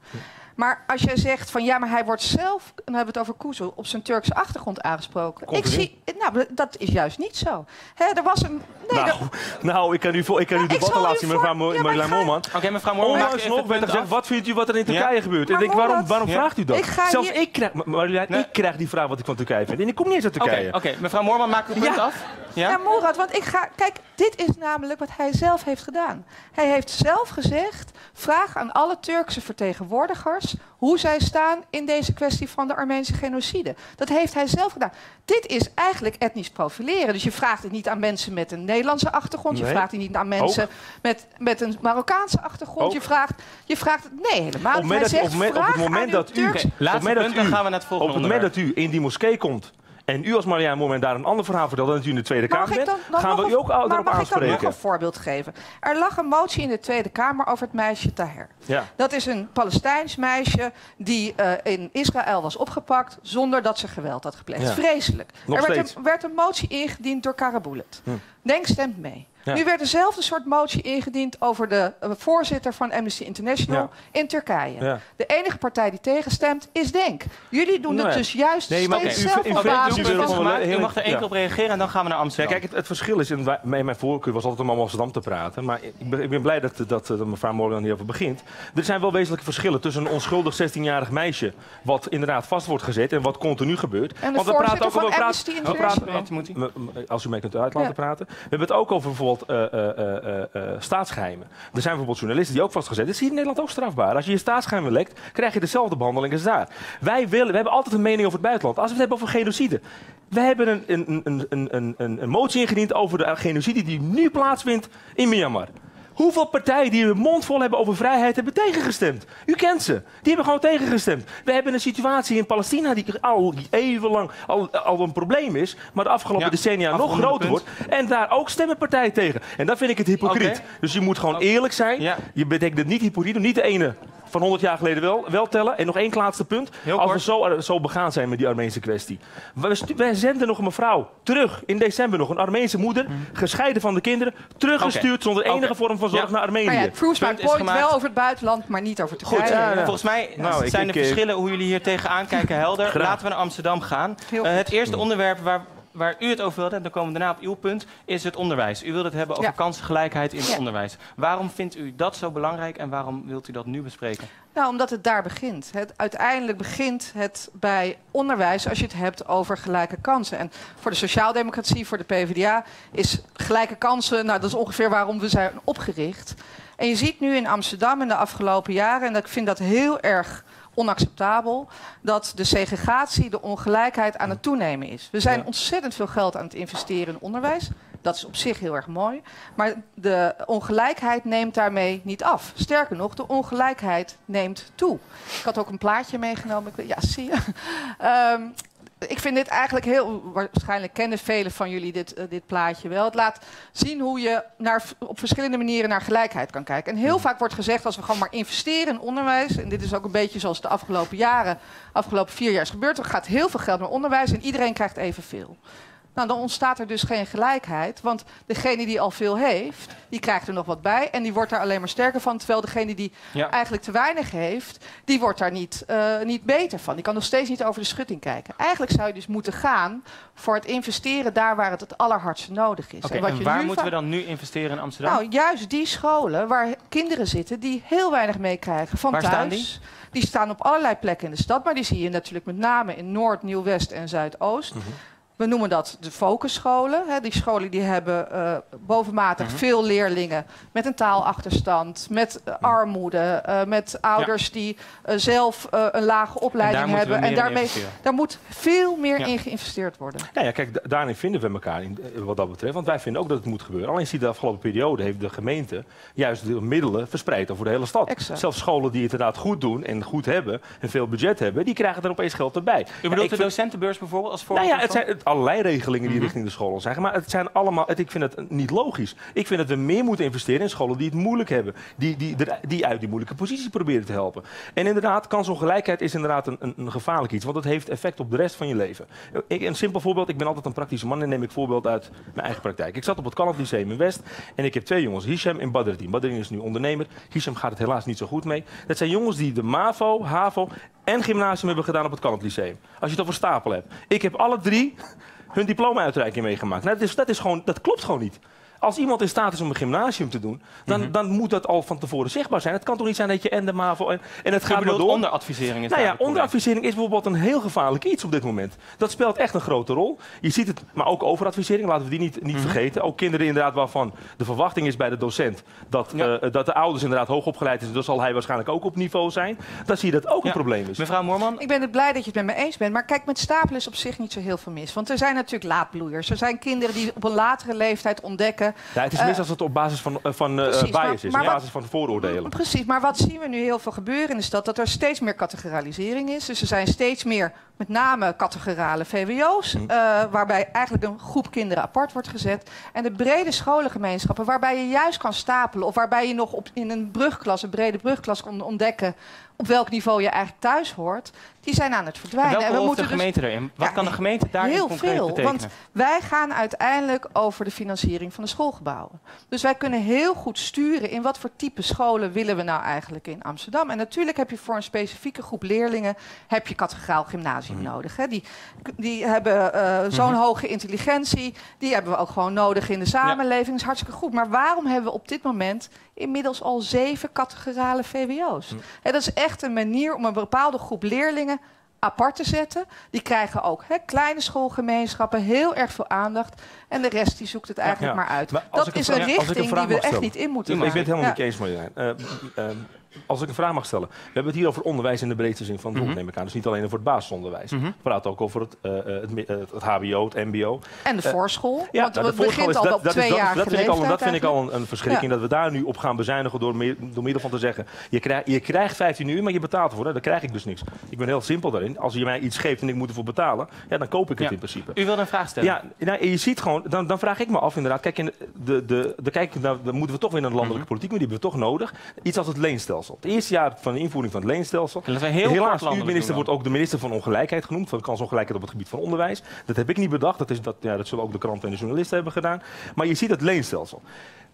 Maar als jij zegt van ja, maar hij wordt zelf, dan hebben we het over Kuzu, op zijn Turkse achtergrond aangesproken. Komt ik zie, nou, dat is juist niet zo. Hè, er was een. Nee, nou, er- nou, ik kan u, vo- ik kan u zal u laten zien, mevrouw Marjolein Moorman. Oké, mevrouw Moorman, even nog werd er gezegd, wat vindt u wat er in Ja. Turkije gebeurt? En ik denk, waarom, waarom Ja. vraagt u dat? Ik ga Zelfs hier- ik krijg, Ma- Marjolein, Nee. ik krijg die vraag wat ik van Turkije vind. En ik kom niet eens uit Oké, Turkije. oké. mevrouw Moorman, maak uw punt Ja. af. Ja? Ja, Moerad, want ik ga. Kijk, dit is namelijk wat hij zelf heeft gedaan. Hij heeft zelf gezegd: vraag aan alle Turkse vertegenwoordigers hoe zij staan in deze kwestie van de Armeense genocide. Dat heeft hij zelf gedaan. Dit is eigenlijk etnisch profileren. Dus je vraagt het niet aan mensen met een Nederlandse achtergrond. Je vraagt het niet aan mensen met, met een Marokkaanse achtergrond. Ook. Je vraagt, je vraagt het. Nee, helemaal. Op het niet. op zegt: het moment- op het vraag moment aan dat u- Op het moment dat u in die moskee komt en u als Marianne Moment daar een ander verhaal vertelt dan dat u in de Tweede Mag Kamer bent, gaan we u ook daarop mag ik dan nog aanspreken. een voorbeeld geven? Er lag een motie in de Tweede Kamer over het meisje Taher. Ja. Dat is een Palestijns meisje die eh, in Israël was opgepakt zonder dat ze geweld had gepleegd. Ja. Vreselijk. Nog er werd een, werd een motie ingediend door Karabulet. Hm. Denk stemt mee. Ja. Nu werd dezelfde soort motie ingediend over de eh, voorzitter van Amnesty International in Turkije. Ja. De enige partij die tegenstemt is Denk. Jullie doen het dus juist Nee, maar steeds zelf u- op basis mag er één keer op reageren en dan gaan we naar Amsterdam. kijk, het, het verschil is, in, mijn, voorkeur was altijd om over Amsterdam te praten. Maar ik ben, ik ben blij dat, dat, dat mevrouw Morgan hierover begint. Er zijn wel wezenlijke verschillen tussen een onschuldig 16-jarig meisje... wat inderdaad vast wordt gezet en wat continu gebeurt. En de Want we praten voorzitter ook van over... Amnesty we International. praten- Als u mij kunt uit laten praten. We hebben het ook over bijvoorbeeld eh, eh, eh, eh, eh, staatsgeheimen. Er zijn bijvoorbeeld journalisten die ook vastgezet. Dat is hier in Nederland ook strafbaar. Als je je staatsgeheimen lekt, krijg je dezelfde behandeling als daar. Wij willen, we hebben altijd een mening over het buitenland. Als we het hebben over genocide. We hebben een, een, een, een motie ingediend over de genocide die nu plaatsvindt in Myanmar. Hoeveel partijen die hun mond vol hebben over vrijheid hebben tegengestemd? U kent ze. Die hebben gewoon tegengestemd. We hebben een situatie in Palestina die al eeuwenlang al, al een probleem is, maar de afgelopen Ja, decennia nog groter punt. wordt. En daar ook stemmen partijen tegen. En dat vind ik het hypocriet. Dus je moet gewoon eerlijk zijn. Ja. Je betekent het niet hypocriet. doen. Niet de ene van 100 jaar geleden wel, wel tellen. En nog één laatste punt. Heel Als kort. we zo, zo begaan zijn met die Armeense kwestie. Wij zenden nog een mevrouw terug in december nog. Een Armeense moeder, gescheiden van de kinderen. Teruggestuurd zonder enige vorm van zorg Ja. naar Armenië. Maar ja, het is point gemaakt. wel over het buitenland, maar niet over Turkije. Goed, Ja, ja. volgens mij Nou, ik- zijn ik, de eh, verschillen hoe jullie hier tegenaan kijken helder. Graag. Laten we naar Amsterdam gaan. Eh, het eerste onderwerp waar waar u het over wilde, en dan komen we daarna op uw punt, is het onderwijs. U wilde het hebben over Ja. kansengelijkheid in het Ja. onderwijs. Waarom vindt u dat zo belangrijk en waarom wilt u dat nu bespreken? Nou, omdat het daar begint. Het, uiteindelijk begint het bij onderwijs als je het hebt over gelijke kansen. En voor de sociaaldemocratie, voor de PvdA, is gelijke kansen, nou, dat is ongeveer waarom we zijn opgericht. En je ziet nu in Amsterdam in de afgelopen jaren, en ik vind dat heel erg onacceptabel, dat de segregatie, de ongelijkheid aan het toenemen is. We zijn Ja. ontzettend veel geld aan het investeren in onderwijs. Dat is op zich heel erg mooi. Maar de ongelijkheid neemt daarmee niet af. Sterker nog, de ongelijkheid neemt toe. Ik had ook een plaatje meegenomen. Ja, zie je. Ehm, ik vind dit eigenlijk heel. Waarschijnlijk kennen velen van jullie dit, eh, dit plaatje wel. Het laat zien hoe je naar, op verschillende manieren naar gelijkheid kan kijken. En heel vaak wordt gezegd: als we gewoon maar investeren in onderwijs. En dit is ook een beetje zoals de afgelopen jaren, afgelopen vier jaar is gebeurd. Er gaat heel veel geld naar onderwijs en iedereen krijgt evenveel. Nou, dan ontstaat er dus geen gelijkheid. Want degene die al veel heeft, die krijgt er nog wat bij. En die wordt daar alleen maar sterker van. Terwijl degene die Ja. eigenlijk te weinig heeft, die wordt daar niet, eh, niet beter van. Die kan nog steeds niet over de schutting kijken. Eigenlijk zou je dus moeten gaan voor het investeren daar waar het het allerhardste nodig is. Oké, wat en je waar moeten we dan nu investeren in Amsterdam? Nou, juist die scholen waar kinderen zitten die heel weinig meekrijgen van Waar thuis. staan die? Die staan op allerlei plekken in de stad, maar die zie je natuurlijk met name in Noord, Nieuw-West en Zuidoost. Mhm. We noemen dat de focusscholen. Hè. Die scholen die hebben eh, bovenmatig Mhm. veel leerlingen met een taalachterstand, met eh, armoede, eh, met ouders die zelf eh, een lage opleiding hebben. En daarmee daar moet veel meer Ja. in geïnvesteerd worden. Ja, ja, kijk, da- daarin vinden we elkaar in, wat dat betreft. Want wij vinden ook dat het moet gebeuren. Alleen zie je de afgelopen periode heeft de gemeente juist de middelen verspreid over de hele stad. Exact. Zelfs scholen die het inderdaad goed doen en goed hebben en veel budget hebben, die krijgen er opeens geld erbij. U bedoelt de vind- docentenbeurs bijvoorbeeld als Nou voorbeeld? ja, het zijn het- allerlei regelingen die Mhm. richting de scholen zijn. Maar het zijn allemaal, het, ik vind het niet logisch. Ik vind dat we meer moeten investeren in scholen die het moeilijk hebben. Die, die, die uit die moeilijke positie proberen te helpen. En inderdaad, kansongelijkheid is inderdaad een, een, een gevaarlijk iets. Want het heeft effect op de rest van je leven. Ik, een simpel voorbeeld, ik ben altijd een praktische man en neem ik voorbeeld uit mijn eigen praktijk. Ik zat op het Kalf Lyceum in West en ik heb twee jongens, Hisham en Badreddin. Badreddin is nu ondernemer. Hisham gaat het helaas niet zo goed mee. Dat zijn jongens die de MAVO, HAVO en gymnasium hebben gedaan op het Kalf Lyceum. Als je het over stapel hebt. Ik heb alle drie hun diploma-uitreiking meegemaakt. Nou, dat, is, dat, is gewoon, dat klopt gewoon niet. Als iemand in staat is om een gymnasium te doen, dan, Mhm. dan moet dat al van tevoren zichtbaar zijn. Het kan toch niet zijn dat je en de MAVO en, en het U gaat maar door. onderadvisering is Nou ja, onderadvisering is bijvoorbeeld een heel gevaarlijk iets op dit moment. Dat speelt echt een grote rol. Je ziet het, maar ook overadvisering, laten we die niet, niet Mhm. vergeten. Ook kinderen inderdaad waarvan de verwachting is bij de docent dat, Ja. eh, dat de ouders inderdaad hoog opgeleid zijn. Dan zal hij waarschijnlijk ook op niveau zijn. Dan zie je dat ook Ja. een probleem is. Mevrouw Moorman, Ik ben het blij dat je het met me eens bent. Maar kijk, met stapelen is op zich niet zo heel veel mis. Want er zijn natuurlijk laadbloeiers. Er zijn kinderen die op een latere leeftijd ontdekken. Ja, het is Eh, mis als het op basis van, eh, van eh, maar- bias is, maar op wat- basis van vooroordelen. Precies, maar wat zien we nu heel veel gebeuren in de stad? Dat er steeds meer categorisering is. Dus er zijn steeds meer, met name categorale VWO's, Hm. eh, waarbij eigenlijk een groep kinderen apart wordt gezet. En de brede scholengemeenschappen, waarbij je juist kan stapelen, of waarbij je nog op, in een brugklas, een brede brugklas, kan ontdekken op welk niveau je eigenlijk thuis hoort, die zijn aan het verdwijnen. welke en we heeft de moeten dus gemeente erin? Wat Ja, kan de gemeente daarin heel concreet veel, betekenen? want wij gaan uiteindelijk over de financiering van de schoolgebouwen. Dus wij kunnen heel goed sturen in wat voor type scholen willen we nou eigenlijk in Amsterdam. En natuurlijk heb je voor een specifieke groep leerlingen heb je categoraal gymnasium Mhm. nodig. Hè. Die, die hebben eh, zo'n Mhm. hoge intelligentie, die hebben we ook gewoon nodig in de samenleving. Dat is hartstikke goed. Maar waarom hebben we op dit moment inmiddels al zeven categorale VWO's? Mhm. Hè, dat is echt een manier om een bepaalde groep leerlingen apart te zetten. Die krijgen ook hè, kleine schoolgemeenschappen, heel erg veel aandacht. En de rest die zoekt het eigenlijk Ja. maar uit. Maar ik dat is een ik richting die we echt niet in moeten Ik ben het helemaal niet eens, Marjolein. Eh, eh, als ik een vraag mag stellen. We hebben het hier over onderwijs in de breedste zin van het woord, Mhm. neem ik aan. Dus niet alleen over het basisonderwijs. Mhm. We praten ook over het, eh, eh, het, eh, het HBO, het MBO. En de voorschool. Ja, want nou, de voorschool begint is al dat, op dat, twee dat, jaar dat vind ik al, dat vind ik al een, een verschrikking. Dat we daar nu op gaan bezuinigen door, meer, door middel van te zeggen... Je, krijgt je krijgt 15 uur, maar je betaalt ervoor. hè. Dan krijg ik dus niks. Ik ben heel simpel daarin. Als je mij iets geeft en ik moet ervoor betalen... Ja, dan koop ik het Ja. in principe. U wilde een vraag stellen. Ja, nou, je ziet gewoon, dan, dan vraag ik me af inderdaad, kijk, in de, de, de, de, kijk nou, dan moeten we toch weer naar de landelijke Mhm. politiek, maar die hebben we toch nodig. Iets als het leenstelsel. Het eerste jaar van de invoering van het leenstelsel. Dat we heel Helaas, uw minister wordt ook de minister van ongelijkheid genoemd, van kansongelijkheid op het gebied van onderwijs. Dat heb ik niet bedacht, dat, is, dat, ja, dat zullen ook de kranten en de journalisten hebben gedaan. Maar je ziet het leenstelsel.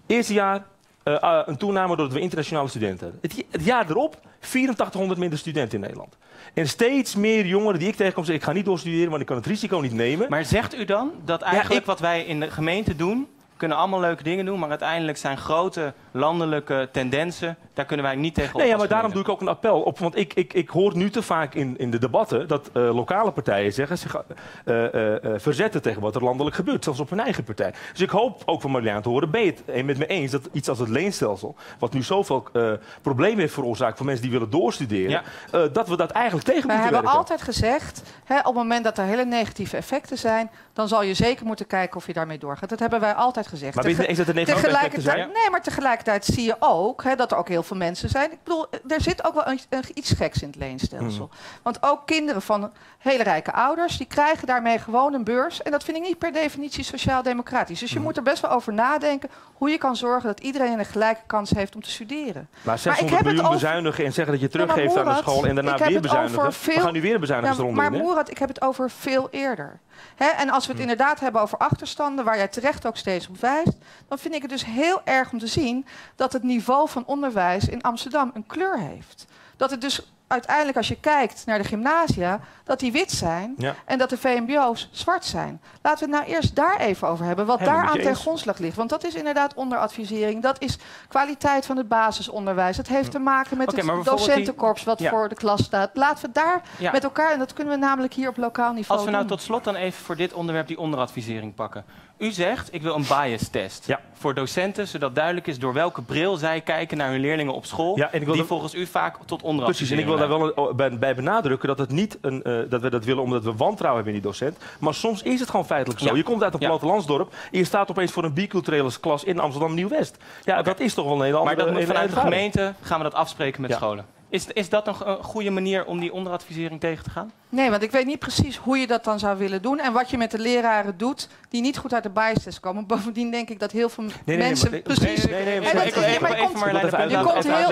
Eerste jaar eh, eh, een toename doordat we internationale studenten hebben. Het, het jaar erop 8400 minder studenten in Nederland. En steeds meer jongeren die ik tegenkom zeggen... ik ga niet doorstuderen, want ik kan het risico niet nemen. Maar zegt u dan dat eigenlijk ik- wat wij in de gemeente doen... kunnen allemaal leuke dingen doen, maar uiteindelijk zijn grote landelijke tendensen... daar kunnen wij niet tegen Nee, ja, maar daarom doe ik ook een appel op. Want ik, ik, ik hoor nu te vaak in, in de debatten dat eh, lokale partijen zeggen, zich eh, eh, eh, verzetten tegen wat er landelijk gebeurt, zelfs op hun eigen partij. Dus ik hoop ook van Marliaan te horen, ben je het met me eens dat iets als het leenstelsel, wat nu zoveel eh, problemen heeft veroorzaakt voor mensen die willen doorstuderen, Ja. eh, dat we dat eigenlijk tegen Wij moeten hebben werken. altijd gezegd, hè, op het moment dat er hele negatieve effecten zijn, dan zal je zeker moeten kijken of je daarmee doorgaat. Dat hebben wij altijd gezegd. Maar Tege- eens dat effecten tegelijkertijd, zijn? nee, maar tegelijkertijd zie je ook hè, dat er ook heel veel mensen zijn. Ik bedoel, er zit ook wel een, een- iets geks in het leenstelsel. Mhm. Want ook kinderen van hele rijke ouders, die krijgen daarmee gewoon een beurs. En dat vind ik niet per definitie sociaal-democratisch. Dus je Mhm. moet er best wel over nadenken hoe je kan zorgen dat iedereen een gelijke kans heeft om te studeren. Maar ik 600 heb het miljoen over- bezuinigen en zeggen dat je Ja, maar teruggeeft aan de school en daarna weer bezuinigen. veel- We gaan nu weer een bezuinigingsronde maar in, hè? Moerad, ik heb het over veel eerder. Hè, en als we het inderdaad hebben over achterstanden, waar jij terecht ook steeds op wijst, dan vind ik het dus heel erg om te zien dat het niveau van onderwijs in Amsterdam een kleur heeft. Dat het dus uiteindelijk, als je kijkt naar de gymnasia, dat die wit zijn Ja. en dat de VMBO's zwart zijn. Laten we het nou eerst daar even over hebben, wat Helemaal daaraan je ten grondslag ligt. Want dat is inderdaad onderadvisering, dat is kwaliteit van het basisonderwijs. Het heeft te maken met het die- docentenkorps wat Ja. voor de klas staat. Laten we daar Ja. met elkaar, en dat kunnen we namelijk hier op lokaal niveau Als we nou doen. tot slot dan even voor dit onderwerp die onderadvisering pakken. U zegt, ik wil een bias test Ja. voor docenten, zodat duidelijk is door welke bril zij kijken naar hun leerlingen op school, Ja, en ik wil die dat- volgens u vaak tot Precies, en ik wil daar wel een- bij, bij benadrukken dat, het niet een, eh, dat we dat willen omdat we wantrouwen hebben in die docent. Maar soms is het gewoon feitelijk zo. Ja. Je komt uit een Ja. plattelandsdorp en je staat opeens voor een biculturele klas in Amsterdam Nieuw-West. Ja, dat is toch wel een hele andere Maar dat moet vanuit de gemeente gaan we dat afspreken met Ja. scholen. Is, is dat nog een goede manier om die onderadvisering tegen te gaan? Nee, want ik weet niet precies hoe je dat dan zou willen doen. En wat je met de leraren doet die niet goed uit de bias-test komen. Bovendien denk ik dat heel veel nee, mensen maar- precies... nee, nee, nee, maar dat- maar je komt- Je heel,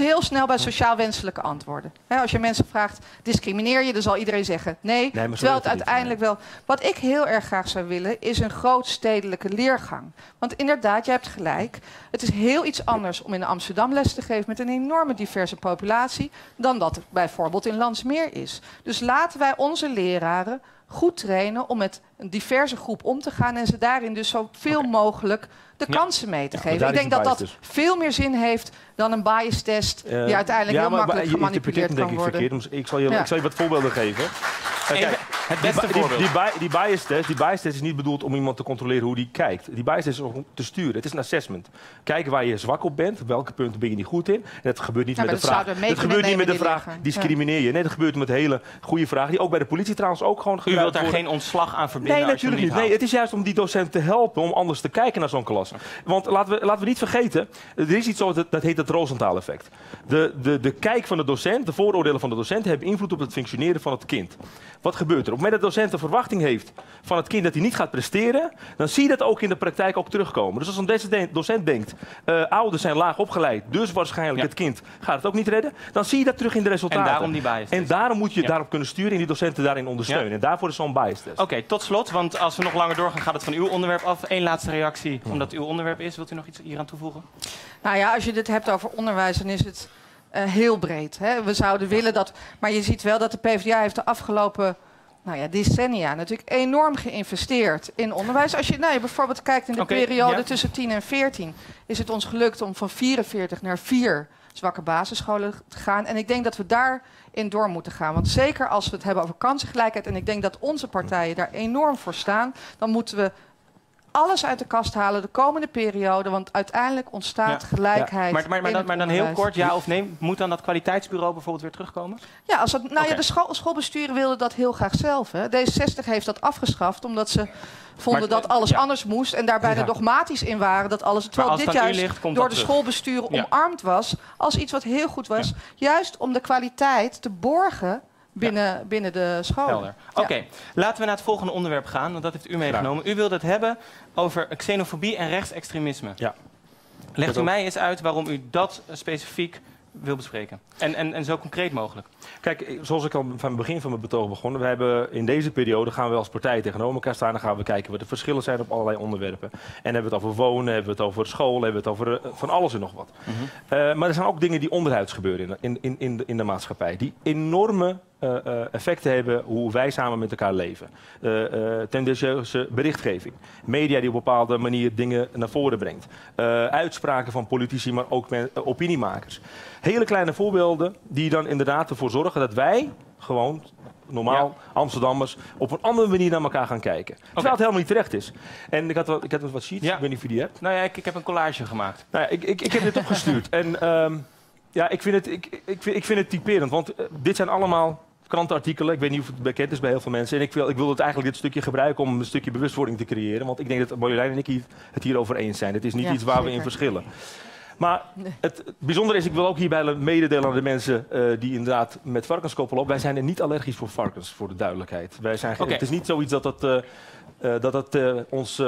je komt snel bij sociaal wenselijke antwoorden. Als je mensen vraagt, discrimineer je, dan zal iedereen zeggen nee. terwijl het uiteindelijk wel... Wat ik heel erg graag zou willen, is een grootstedelijke leergang. Want inderdaad, je hebt gelijk. Het is heel iets anders om in Amsterdam les te geven... met een enorme diverse populatie... dan dat het bijvoorbeeld in Landsmeer is. Dus laten wij onze leraren goed trainen om met een diverse groep om te gaan... en ze daarin dus zoveel mogelijk de Ja. kansen mee te geven. Ik denk dat dat dus. veel meer zin heeft dan een bias test... Die uiteindelijk ja, heel maar- makkelijk maar je interpreteert gemanipuleerd hem kan denk ik worden. verkeerd. Ik zal, je, Ja. ik zal je wat voorbeelden geven. Even kijk, het die, beste die, voorbeeld. die, bi- die bias test, die bias test is niet bedoeld om iemand te controleren hoe die kijkt. Die bias test is om te sturen. Het is een assessment. Kijken waar je zwak op bent, welke punten ben je niet goed in. En dat gebeurt niet Ja, met de vraag. Dat gebeurt niet met de vraag discrimineer je. Nee, dat gebeurt met hele goede vragen die ook bij de politie trouwens ook gewoon U wilt daar worden. geen ontslag aan verbinden Nee, natuurlijk niet. Nee, haalt. het is juist om die docent te helpen om anders te kijken naar zo'n klas. Want laten we, laten we niet vergeten, er is iets zo, dat, dat heet het Rosenthal effect. De, de, de kijk van de docent, de vooroordelen van de docent hebben invloed op het functioneren van het kind. Wat gebeurt er? Op het moment dat de docent een verwachting heeft van het kind dat hij niet gaat presteren, dan zie je dat ook in de praktijk ook terugkomen. Dus als een docent- docent denkt, eh, ouders zijn laag opgeleid, dus waarschijnlijk Ja. het kind gaat het ook niet redden, dan zie je dat terug in de resultaten. En daarom die bias En daarom moet je Ja. daarop kunnen sturen en die docenten daarin ondersteunen. Ja. En daarvoor is zo'n bias test. Oké, tot slot, want als we nog langer doorgaan gaat het van uw onderwerp af. Eén laatste reactie, omdat het uw onderwerp is. Wilt u nog iets hier aan toevoegen? Nou ja, als je dit hebt over onderwijs, dan is het eh, heel breed. Hè? We zouden willen dat. Maar je ziet wel dat de PvdA heeft de afgelopen nou ja, decennia natuurlijk enorm geïnvesteerd in onderwijs. Als je nou, je bijvoorbeeld kijkt in de periode ja. tussen 10 en 14, is het ons gelukt om van 44 naar 4 zwakke basisscholen te gaan. En ik denk dat we daarin door moeten gaan. Want zeker als we het hebben over kansengelijkheid, en ik denk dat onze partijen daar enorm voor staan, dan moeten we alles uit de kast halen de komende periode. Want uiteindelijk ontstaat Ja. gelijkheid. Maar, maar, maar, dan, het maar dan heel kort, ja of nee, moet dan dat kwaliteitsbureau bijvoorbeeld weer terugkomen? Ja, als dat, nou ja, de school, schoolbesturen wilden dat heel graag zelf. Hè. D66 heeft dat afgeschaft omdat ze vonden dat alles ja. anders moest en daar bijna Ja. dogmatisch in waren dat alles. Terwijl dit juist ligt, door de terug. schoolbesturen omarmd was als iets wat heel goed was, juist om de kwaliteit te borgen binnen, binnen de scholen. Helder. Oké, laten we naar het volgende onderwerp gaan, want dat heeft u meegenomen. U wilde het hebben over xenofobie en rechtsextremisme. Ja. Legt u mij eens uit waarom u dat specifiek wil bespreken. En, en, en zo concreet mogelijk. Kijk, zoals ik al van het begin van mijn betoog begon, we hebben in deze periode gaan we als partij tegenover elkaar staan. Dan gaan we kijken wat de verschillen zijn op allerlei onderwerpen. En hebben we het over wonen, hebben we het over school, hebben we het over eh, van alles en nog wat. Eh, maar er zijn ook dingen die onderhuids gebeuren in, in, in, in, de, in de maatschappij. Die enorme effecten hebben hoe wij samen met elkaar leven. Eh eh, tendentieuze berichtgeving. Media die op een bepaalde manier dingen naar voren brengt. Eh, uitspraken van politici, maar ook eh, opiniemakers. Hele kleine voorbeelden die dan inderdaad ervoor zorgen dat wij gewoon normaal Amsterdammers op een andere manier naar elkaar gaan kijken. Terwijl het helemaal niet terecht is. En ik had, wat, ik had wat sheets, Ja. ik weet niet of je die hebt. Nou ja, ik, ik heb een collage gemaakt. Nou ja, ik, ik, ik heb dit opgestuurd. En ehm, ja, ik vind, het, ik, ik, vind, ik vind het typerend. Want eh, dit zijn allemaal krantenartikelen. Ik weet niet of het bekend is bij heel veel mensen. En ik wil, ik wil het eigenlijk dit stukje gebruiken om een stukje bewustwording te creëren. Want ik denk dat Marjolein en ik hier, het hier over eens zijn. Het is niet Ja, iets waar we in verschillen. Maar het, bijzondere is, ik wil ook hierbij mededelen aan de mensen eh, die inderdaad met varkenskoppel op. Wij zijn er niet allergisch voor varkens, voor de duidelijkheid. Wij zijn. Het is niet zoiets dat dat, eh, eh, dat, dat eh, ons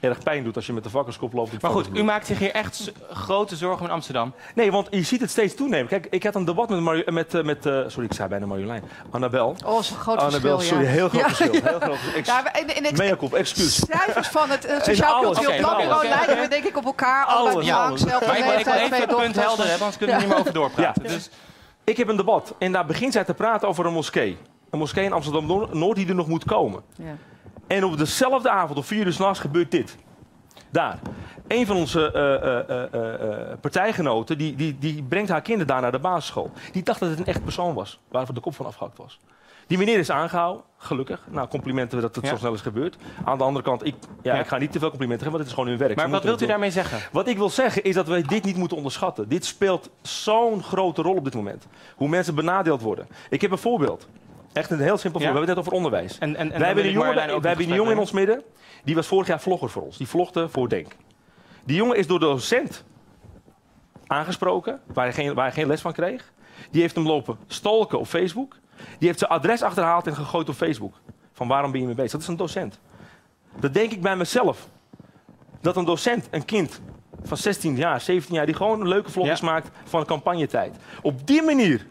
erg pijn doet als je met de varkenskoppel loopt. Maar goed, u maakt zich hier echt grote zorgen om in Amsterdam. Nee, want je ziet het steeds toenemen. Kijk, ik had een debat met, met, eh, met eh, sorry, ik zei bijna Marjolein. Annabel. Oh, een groot Annabel, verschil, sorry, ja. heel groot Ja, verschil. ja. Heel groot verschil. Ex- Ja, Mea culpa, excuus. cijfers van het eh, Sociaal Cultureel oké, Planbureau lijken we denk ik op elkaar. Alles, alles. Maar ik wil, even het punt dochters. helder hebben, anders kunnen we er niet meer over doorpraten. Ja. Dus, Ik heb een debat en daar begint zij te praten over een moskee. Een moskee in Amsterdam-Noord die er nog moet komen. Ja. En op dezelfde avond, om vier uur s'nachts, gebeurt dit. Daar. Een van onze eh, eh, eh, partijgenoten, die, die, die brengt haar kinderen daar naar de basisschool. Die dacht dat het een echt persoon was, waarvan de kop van afgehakt was. Die meneer is aangehouden, gelukkig. Nou, complimenten dat het Ja. zo snel is gebeurd. Aan de andere kant, ik, ja, Ja. ik ga niet te veel complimenten geven, want het is gewoon hun werk. maar Ze wat wilt u doen. daarmee zeggen? Wat ik wil zeggen is dat wij dit niet moeten onderschatten. Dit speelt zo'n grote rol op dit moment. Hoe mensen benadeeld worden. Ik heb een voorbeeld. Echt een heel simpel Ja? voorbeeld. We hebben het net over onderwijs. En, en, en wij hebben een jongen, wij hebben een jongen in ons midden. Die was vorig jaar vlogger voor ons. Die vlogde voor Denk. Die jongen is door de docent aangesproken, waar hij geen, waar hij geen les van kreeg. Die heeft hem lopen stalken op Facebook. Die heeft zijn adres achterhaald en gegooid op Facebook. Van waarom ben je mee bezig? Dat is een docent. Dat denk ik bij mezelf. Dat een docent een kind van 16 jaar, 17 jaar, die gewoon leuke vlogjes Ja. maakt van een op die manier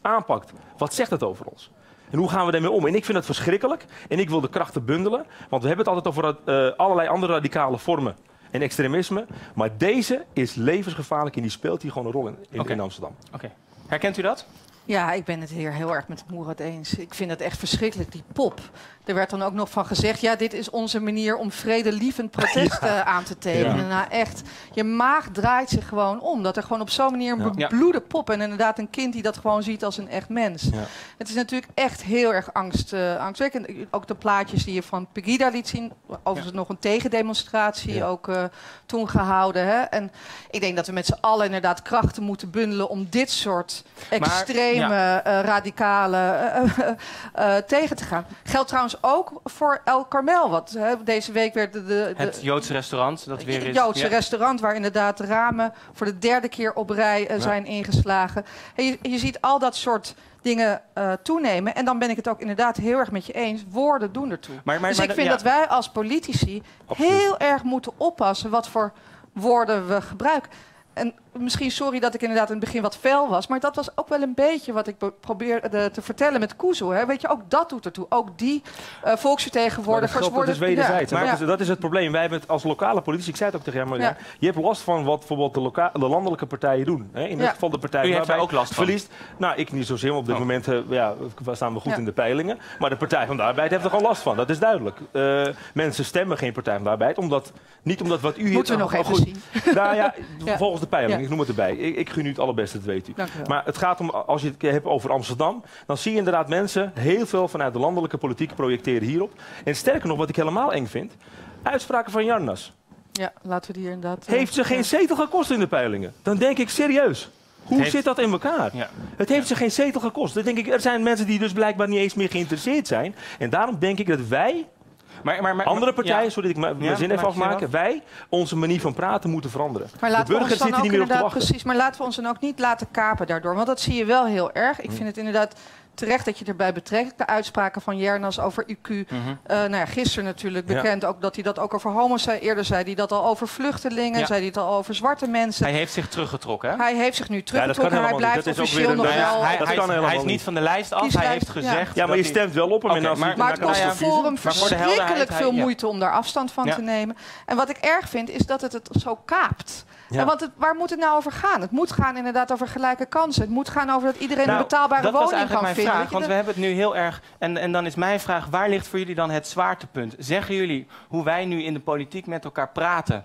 aanpakt. Wat zegt dat over ons? En hoe gaan we daarmee om? En ik vind het verschrikkelijk. En ik wil de krachten bundelen. Want we hebben het altijd over eh, allerlei andere radicale vormen en extremisme. Maar deze is levensgevaarlijk en die speelt hier gewoon een rol in, in Amsterdam. Oké. Herkent u dat? Ja, ik ben het hier heel erg met Moerad eens. Ik vind het echt verschrikkelijk, die pop. Er werd dan ook nog van gezegd, ja, dit is onze manier om vredelievend protest eh, aan te tekenen. Ja. Nou echt, je maag draait zich gewoon om. Dat er gewoon op zo'n manier een Ja. bebloede pop en inderdaad een kind die dat gewoon ziet als een echt mens. Ja. Het is natuurlijk echt heel erg angst, eh, angstwekkend. Ook de plaatjes die je van Pegida liet zien. Overigens nog een tegendemonstratie Ja. ook eh, toen gehouden. Hè? En ik denk dat we met z'n allen inderdaad krachten moeten bundelen om dit soort extreme, eh, radicale tegen te gaan. Geldt trouwens ook voor El Carmel. Wat hè, deze week werd de, de, de Het Joodse restaurant, dat weer is... Joodse ja. restaurant waar inderdaad de ramen voor de derde keer op rij eh, zijn ingeslagen. En je, je ziet al dat soort dingen eh, toenemen. En dan ben ik het ook inderdaad heel erg met je eens. Woorden doen ertoe. Maar, maar, dus maar ik vind ja. dat wij als politici Absoluut. heel erg moeten oppassen wat voor woorden we gebruiken. En misschien sorry dat ik inderdaad in het begin wat fel was, maar dat was ook wel een beetje wat ik be- probeerde te vertellen met Kuzu. Hè. Weet je, ook dat doet ertoe. Ook die eh Maar volksvertegenwoordigers geldt, dat is worden... wederzijds. Ja, ja. dat, is, dat is het probleem. Wij hebben het als lokale politici, ik zei het ook tegen jou, Ja. je hebt last van wat bijvoorbeeld de, loka- de landelijke partijen doen. Hè? In dit geval de partij waarbij ook last van? verliest. Nou, ik niet zozeer, maar op dit Oh. moment eh, ja, we staan we goed Ja. in de peilingen. Maar de Partij van de Arbeid heeft er gewoon last van, dat is duidelijk. Eh, mensen stemmen geen Partij van de Arbeid, omdat, niet omdat wat u hier... Moeten we nog Oh, even goed. zien. Nou ja, Ja. volgens de peiling, Ja. Ik noem het erbij. Ik, ik gun u het allerbeste, dat weet u. Dank u wel. Maar het gaat om, als je het hebt over Amsterdam, dan zie je inderdaad mensen heel veel vanuit de landelijke politiek projecteren hierop. En sterker nog, wat ik helemaal eng vind, uitspraken van Jarnas. Ja, laten we die inderdaad... eh, Heeft ze geen zetel gekost in de peilingen? Dan denk ik serieus. Hoe heeft- zit dat in elkaar? Ja. Het heeft ze geen zetel gekost. Dan denk ik, er zijn mensen die dus blijkbaar niet eens meer geïnteresseerd zijn. En daarom denk ik dat wij, Maar, maar, maar, andere partijen, ja. sorry dat ik mijn Ja, zin even afmaken, wij onze manier van praten moeten veranderen. Maar de burgers zitten niet meer op te wachten. precies, maar laten we ons dan ook niet laten kapen daardoor, want dat zie je wel heel erg. Ik vind het inderdaad terecht dat je erbij betrekt. De uitspraken van Jernas over IQ. Mhm. Eh, nou ja, gisteren natuurlijk Ja. bekend ook dat hij dat ook over homo's zei. Eerder zei hij dat al over vluchtelingen. Ja. Zei hij het al over zwarte mensen. Hij heeft zich teruggetrokken, hè? Hij heeft zich nu teruggetrokken. hij blijft Dat is ook officieel nog Nou ja, wel... hij, hij is, hij is niet van de lijst af. Hij heeft gezegd. Ja, maar je stemt wel op hem. En als maar- Maar het kost de. Forum verschrikkelijk veel moite om daar afstand van te nemen. En wat ik erg vind, is dat het het zo kaapt. Ja. En want het, waar moet het nou over gaan? Het moet gaan inderdaad over gelijke kansen. Het moet gaan over dat iedereen Nou, een betaalbare dat was woning eigenlijk kan mijn vinden. vraag, je, want we hebben het nu heel erg... En, en dan is mijn vraag, waar ligt voor jullie dan het zwaartepunt? Zeggen jullie hoe wij nu in de politiek met elkaar praten...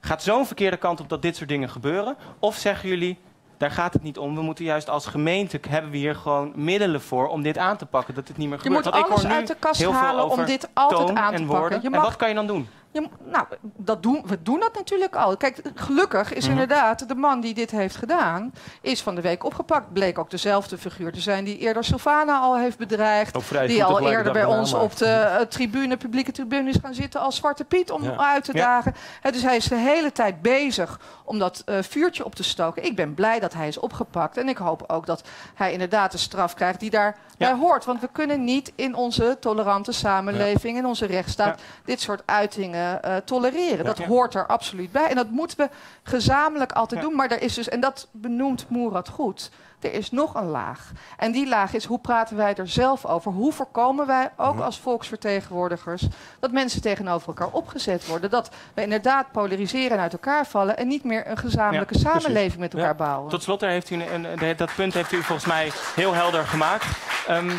gaat zo'n verkeerde kant op dat dit soort dingen gebeuren? Of zeggen jullie, daar gaat het niet om. We moeten juist als gemeente, hebben we hier gewoon middelen voor... om dit aan te pakken, dat het niet meer Je gebeurt. moet Want ik alles hoor nu uit de kast halen om dit altijd aan te en pakken. Je En mag- wat kan je dan doen? Je, nou, dat doen, we doen dat natuurlijk al. Kijk, gelukkig is Mhm. inderdaad de man die dit heeft gedaan, is van de week opgepakt. Bleek ook dezelfde figuur te zijn die eerder Sylvana al heeft bedreigd. Die al eerder de bij ons op de eh, tribune, publieke tribune is gaan zitten als Zwarte Piet om Ja. uit te Ja. dagen. Dus hij is de hele tijd bezig om dat eh, vuurtje op te stoken. Ik ben blij dat hij is opgepakt. En ik hoop ook dat hij inderdaad de straf krijgt die daarbij Ja. hoort. Want we kunnen niet in onze tolerante samenleving, in onze rechtsstaat, dit soort uitingen eh, tolereren. Dat Ja. hoort er absoluut bij. En dat moeten we gezamenlijk altijd Ja. doen. Maar er is dus, en dat benoemt Moerad goed. Er is nog een laag. En die laag is hoe praten wij er zelf over? Hoe voorkomen wij, ook Mhm. als volksvertegenwoordigers, dat mensen tegenover elkaar opgezet worden? Dat we inderdaad polariseren en uit elkaar vallen en niet meer een gezamenlijke samenleving met elkaar Ja. bouwen. Tot slot, daar heeft u een, een- de- dat punt heeft u volgens mij heel helder gemaakt. Ehm,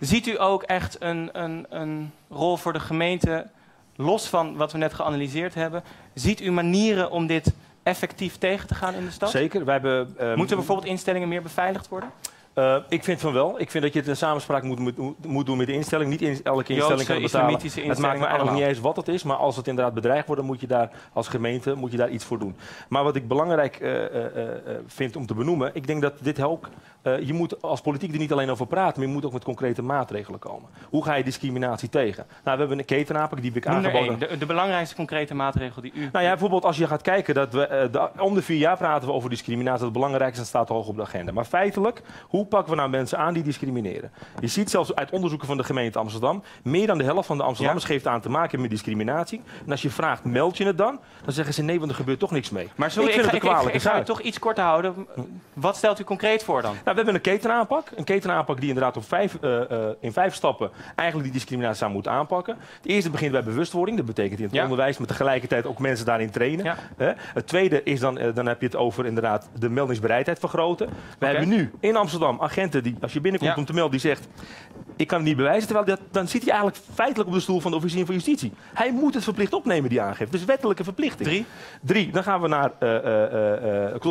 ziet u ook echt een, een, een rol voor de gemeente, los van wat we net geanalyseerd hebben? Ziet u manieren om dit effectief tegen te gaan in de stad? Zeker. Wij hebben, ehm, Moeten bijvoorbeeld instellingen meer beveiligd worden? Eh, ik vind van wel. Ik vind dat je het in samenspraak moet, moet, moet doen met de instelling. Niet in, elke instelling Joodse, kan betalen. Het maakt me eigenlijk niet eens wat het is. Maar als het inderdaad bedreigd wordt, dan moet je daar als gemeente moet je daar iets voor doen. Maar wat ik belangrijk eh, eh, vind om te benoemen. Ik denk dat dit ook... eh, je moet als politiek er niet alleen over praten, maar je moet ook met concrete maatregelen komen. Hoe ga je discriminatie tegen? Nou, we hebben een ketenaanpak, die heb ik aangeboden. de, de belangrijkste concrete maatregel die u... Nou ja, bijvoorbeeld als je gaat kijken, dat we, eh, de- om de vier jaar praten we over discriminatie. Dat het belangrijk is en staat hoog op de agenda. Maar feitelijk, hoe pakken we nou mensen aan die discrimineren? Je ziet zelfs uit onderzoeken van de gemeente Amsterdam, meer dan de helft van de Amsterdammers geeft aan te maken met discriminatie. En als je vraagt, meld je het dan? Dan zeggen ze nee, want er gebeurt toch niks mee. Maar sorry, ik ik, ga, ik, ik, ga het toch iets korter houden. Wat stelt u concreet voor dan? Nou, we hebben een ketenaanpak. Een ketenaanpak die inderdaad op vijf, eh, eh, in vijf stappen eigenlijk die discriminatie zou moeten aanpakken. Het eerste begint bij bewustwording. Dat betekent in het Ja. onderwijs, maar tegelijkertijd ook mensen daarin trainen. Ja. Hè? Het tweede is dan, eh, dan heb je het over inderdaad de meldingsbereidheid vergroten. We hebben nu in Amsterdam agenten die, als je binnenkomt Ja. om te melden, die zegt... Ik kan het niet bewijzen, terwijl dat, dan zit hij eigenlijk feitelijk op de stoel van de officier van justitie. Hij moet het verplicht opnemen, die aangifte. Dus wettelijke verplichting. Drie. Drie, dan gaan we naar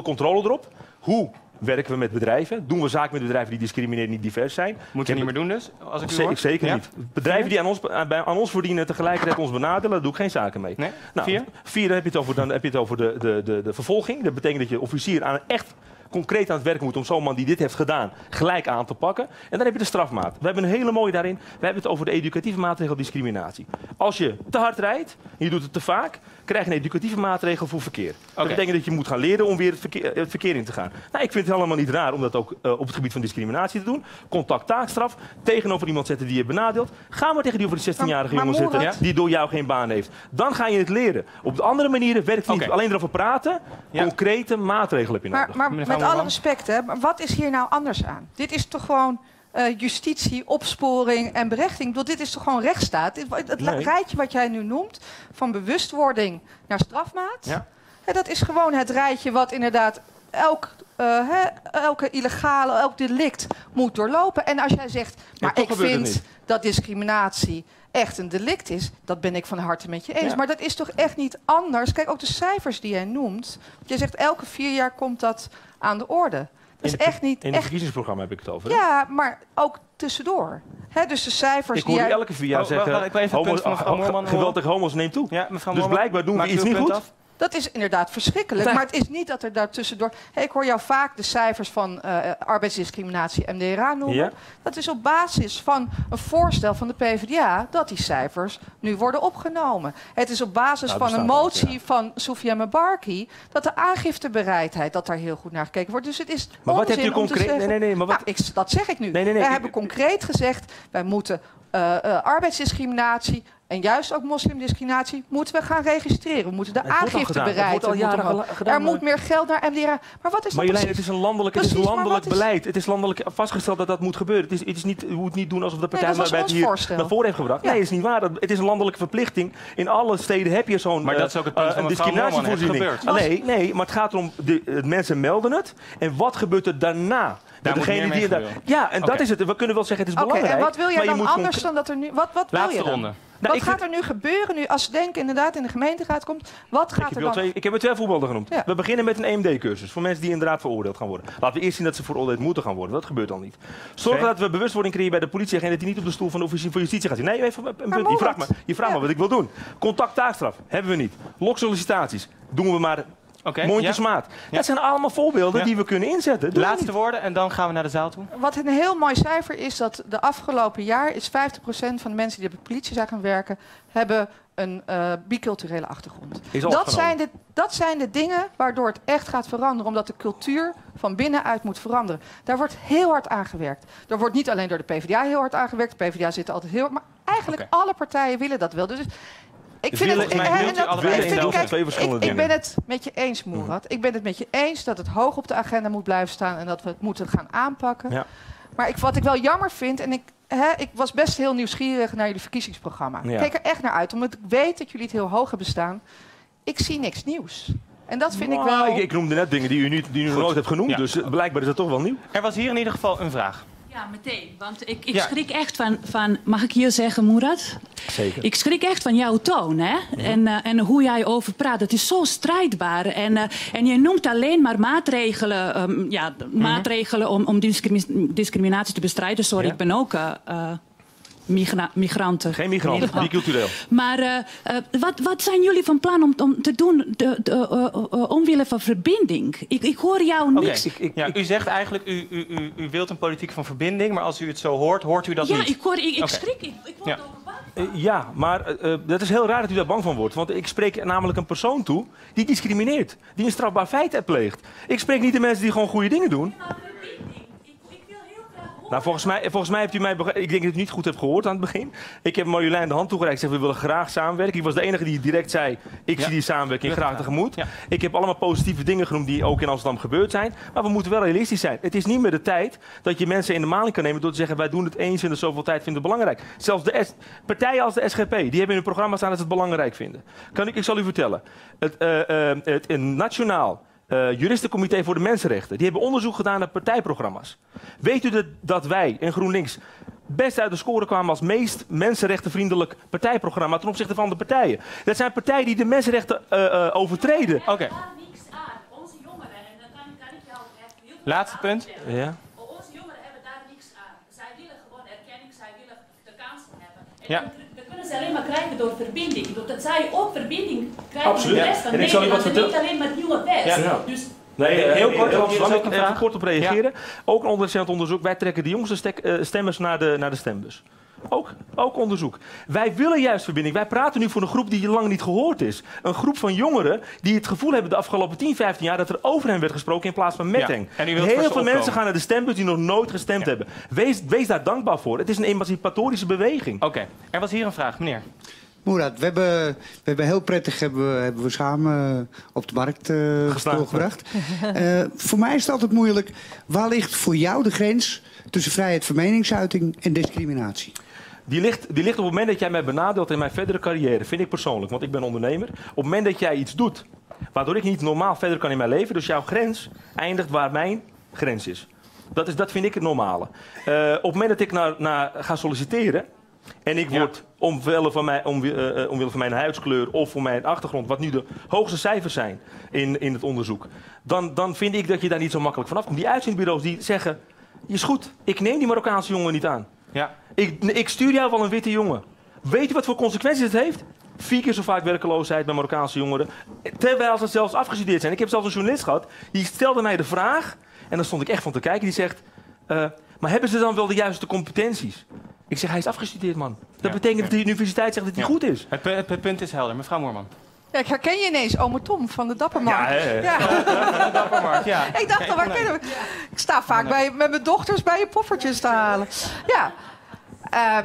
controle erop. Hoe werken we met bedrijven? Doen we zaken met bedrijven die discrimineren, niet divers zijn? Moeten we niet meer doen dus? Als ik Zeker, hoor? zeker Ja? niet. Bedrijven die aan ons, bij- aan ons verdienen tegelijkertijd ons benadelen, daar doe ik geen zaken mee. Nee? Nou, Vier? Vier, dan heb je het over, dan heb je het over de, de, de, de vervolging. Dat betekent dat je officier aan echt concreet aan het werk moet om zo'n man die dit heeft gedaan gelijk aan te pakken. En dan heb je de strafmaat. We hebben een hele mooie daarin. We hebben het over de educatieve maatregel discriminatie. Als je te hard rijdt en je doet het te vaak, krijg een educatieve maatregel voor verkeer. Dat Oké. betekent dat je moet gaan leren om weer het verkeer, het verkeer in te gaan. Nou, ik vind het helemaal niet raar om dat ook eh, op het gebied van discriminatie te doen. Contact taakstraf, tegenover iemand zetten die je benadeelt. Ga maar tegen die over de 16-jarige Maar- maar jongen zitten Moerad- die door jou geen baan heeft. Dan ga je het leren. Op de andere manieren werkt het niet. Alleen erover praten, Ja. concrete maatregelen heb je nodig. maar met alle respect, hè, maar wat is hier nou anders aan? Dit is toch gewoon eh, justitie, opsporing en berechting? Bedoel, dit is toch gewoon rechtsstaat? Het Nee. rijtje wat jij nu noemt, van bewustwording naar strafmaat... Ja. hè, dat is gewoon het rijtje wat inderdaad elk, eh, hè, elke illegale, elk delict moet doorlopen. En als jij zegt, maar ik vind dat discriminatie echt een delict is, dat ben ik van harte met je eens. Ja. Maar dat is toch echt niet anders? Kijk, ook de cijfers die jij noemt. Jij zegt elke vier jaar komt dat aan de orde. Dat is In het- echt niet In het echt. verkiezingsprogramma heb ik het over. hè? Ja, maar ook tussendoor. Hè, dus de cijfers Ik die hoor jij. elke vier jaar Oh, zeggen... ik geweld tegen homo's neemt toe. Ja, mevrouw Dus blijkbaar doen we iets niet punt goed. af? Dat is inderdaad verschrikkelijk. Maar het is niet dat er daartussendoor... Hey, ik hoor jou vaak de cijfers van eh, arbeidsdiscriminatie MDRA noemen. Ja. Dat is op basis van een voorstel van de PvdA... dat die cijfers nu worden opgenomen. Het is op basis Nou, van een ook, motie ja. van Soufiane Barki... dat de aangiftebereidheid, dat daar heel goed naar gekeken wordt. Dus het is Maar wat heb je concreet- zeggen- nee, nee, nee, maar wat- Nou, ik, dat zeg ik nu. Nee, nee, nee, Wij ik- hebben concreet gezegd... wij moeten eh, eh, arbeidsdiscriminatie... en juist ook moslimdiscriminatie... moeten we gaan registreren. We moeten de Het omhoog. gedaan, er maar- moet meer geld naar MDRA. Maar wat is Maar dat Jolijn, het is een landelijk, het is maar landelijk is- beleid. Het is landelijk vastgesteld dat dat moet gebeuren. Het is, het is niet, u moet niet doen alsof de Partij van ons hier voorstel. naar voren heeft gebracht. Ja. Nee, is niet waar. Dat- Het is een landelijke verplichting. In alle steden heb je zo'n Maar eh, dat is ook het punt eh, van discriminatievoorziening. nee, nee, maar het gaat erom, de, het mensen melden het. En wat gebeurt er daarna? Daar moet meer mee die daar-. Ja, en dat is het. We kunnen wel zeggen het is belangrijk. en wat wil maar jij je dan moet anders dan dat er nu... Wat, wat wil je dan? ronde. Nou, wat gaat er nu gebeuren nu als Denk inderdaad in de gemeenteraad komt? Wat gaat er dan... twee, ik heb er twee voorbeelden genoemd. Ja. We beginnen met een EMD-cursus voor mensen die inderdaad veroordeeld gaan worden. Laten we eerst zien dat ze veroordeeld moeten gaan worden. Dat gebeurt al niet. Zorgen dat we bewustwording creëren bij de politieagent dat hij niet op de stoel van de officier van justitie gaat zitten. Nee, even een punt. Je vraagt me, je vraagt Ja. me wat ik wil doen. Contact taakstraf hebben we niet. Loksollicitaties doen we maar Oké, mondjesmaat. Ja. Dat zijn allemaal voorbeelden Ja. die we kunnen inzetten. We Laatste woorden en dan gaan we naar de zaal toe. Wat een heel mooi cijfer is dat de afgelopen jaar is 50% van de mensen die op de politie zijn gaan werken, hebben een eh, biculturele achtergrond. Dat zijn, de, dat zijn de dingen waardoor het echt gaat veranderen, omdat de cultuur van binnenuit moet veranderen. Daar wordt heel hard aan gewerkt. Er wordt niet alleen door de PvdA heel hard aan gewerkt, de PvdA zit er altijd heel maar eigenlijk alle partijen willen dat wel. Dus ik vind het, ik- ben het met je eens, Moerad. Ik ben het met je eens dat het hoog op de agenda moet blijven staan en dat we het moeten gaan aanpakken. Ja. Maar ik, wat ik wel jammer vind, en ik, hè, ik was best heel nieuwsgierig naar jullie verkiezingsprogramma. Ja. Ik keek er echt naar uit, omdat ik weet dat jullie het heel hoog hebben staan. Ik zie niks nieuws. En dat vind ik Nou, wel... Ik, ik noemde net dingen die u, niet, die u nooit hebt genoemd. Ja. Dus eh, blijkbaar is dat toch wel nieuw. Er was hier in ieder geval een vraag. Ja, meteen. Want ik, ik Ja. schrik echt van, van, mag ik hier zeggen, Moerad? Zeker. Ik schrik echt van jouw toon, hè? En, eh, en hoe jij over praat. Het is zo strijdbaar. En, eh, en je noemt alleen maar maatregelen, ehm, ja, maatregelen om, om discrimi- discriminatie te bestrijden. Sorry, Ja. ik ben ook eh, migra- migranten. Geen migranten, bicultureel. Maar eh, eh, wat, wat zijn jullie van plan om, om te doen de, de, eh, omwille van verbinding? Ik, ik hoor jou niks. ja, u zegt eigenlijk, u, u, u, u wilt een politiek van verbinding, maar als u het zo hoort, hoort u dat ja, niet. ik, hoor, ik, ik schrik. Ik, ik word Ja. ja, maar eh, eh, dat is heel raar dat u daar bang van wordt. Want ik spreek namelijk een persoon toe die discrimineert. Die een strafbaar feit pleegt. Ik spreek niet de mensen die gewoon goede dingen doen. Maar verbinding. Ik, ik wil heel graag horen. Nou, volgens mij, volgens mij hebt u mij... Ik denk dat u het niet goed hebt gehoord aan het begin. Ik heb Marjolein de hand toegereikt. Ik zeg, we willen graag samenwerken. Ik was de enige die direct zei, ik Ja. zie die samenwerking graag tegemoet. Ja. Ik heb allemaal positieve dingen genoemd die ook in Amsterdam gebeurd zijn. Maar we moeten wel realistisch zijn. Het is niet meer de tijd dat je mensen in de maling kan nemen door te zeggen, wij doen het eens in de zoveel tijd vinden het belangrijk. Zelfs de S- partijen als de SGP, die hebben in hun programma staan dat ze het belangrijk vinden. Kan ik, ik zal u vertellen. Het, eh, eh, het nationaal eh, juristencomité voor de mensenrechten. Die hebben onderzoek gedaan naar partijprogramma's. Weet u dat, dat wij in GroenLinks best uit de score kwamen als meest mensenrechtenvriendelijk partijprogramma ten opzichte van de partijen? Dat zijn partijen die de mensenrechten eh, eh, overtreden. Oké, daar niks aan. Onze jongeren, en dan kan, kan ik jou echt heel veel laatste punt. Ja. Onze jongeren hebben daar niks aan. Zij willen gewoon erkenning, zij willen de kansen hebben. En Ja. dat, dat kunnen ze alleen maar krijgen door verbinding. Dat zij ook verbinding krijgen Absoluut. met de rest van En ik zal u Nederland niet alleen met Nieuwe West. Ja. Dus Nee, Heel heel kort, is zal ook ik even kort op reageren. Ook een onderzoek onderzoek. Wij trekken de jongste stek- eh, stemmers naar de, naar de stembus. Ook, ook onderzoek. Wij willen juist verbinding. Wij praten nu voor een groep die lang niet gehoord is. Een groep van jongeren die het gevoel hebben de afgelopen 10, 15 jaar dat er over hen werd gesproken in plaats van met hen. Heel veel mensen gaan naar de stembus die nog nooit gestemd hebben. Wees, wees daar dankbaar voor. Het is een emancipatorische beweging. Oké, er was hier een vraag, meneer. Moerad, we hebben, we hebben heel prettig hebben, we- hebben we samen eh, op de markt eh Gestaan. doorgebracht. Eh, voor mij is het altijd moeilijk. Waar ligt voor jou de grens tussen vrijheid van meningsuiting en discriminatie? Die ligt, die ligt op het moment dat jij mij benadeelt in mijn verdere carrière, vind ik persoonlijk, want ik ben ondernemer. Op het moment dat jij iets doet waardoor ik niet normaal verder kan in mijn leven, dus jouw grens eindigt waar mijn grens is. Dat, is, dat vind ik het normale. Eh, op het moment dat ik naar, naar ga solliciteren en ik Ja. word omwille van, mijn, om, eh, eh, omwille van mijn huidskleur of voor mijn achtergrond, wat nu de hoogste cijfers zijn in, in het onderzoek, dan, dan vind ik dat je daar niet zo makkelijk vanaf komt. Die uitzendbureaus die zeggen, is goed, ik neem die Marokkaanse jongen niet aan. Ja, Ik, ik stuur jou wel een witte jongen. Weet je wat voor consequenties het heeft? Vier keer zo vaak werkeloosheid bij Marokkaanse jongeren. Terwijl ze zelfs afgestudeerd zijn. Ik heb zelfs een journalist gehad, die stelde mij de vraag... en daar stond ik echt van te kijken, die zegt... eh, maar hebben ze dan wel de juiste competenties? Ik zeg, hij is afgestudeerd, man. Dat Ja, betekent ja. dat de universiteit zegt dat hij Ja. goed is. Het, pu- het, het punt is helder. Mevrouw Moorman. Ja, ik herken je ineens, ome Tom van de Dappermarkt. Ja. Ja. Dappermarkt, ja. Ik dacht al, waar kennen we? Ik sta vaak bij, met mijn dochters bij je poffertjes te halen. Ja. Eh,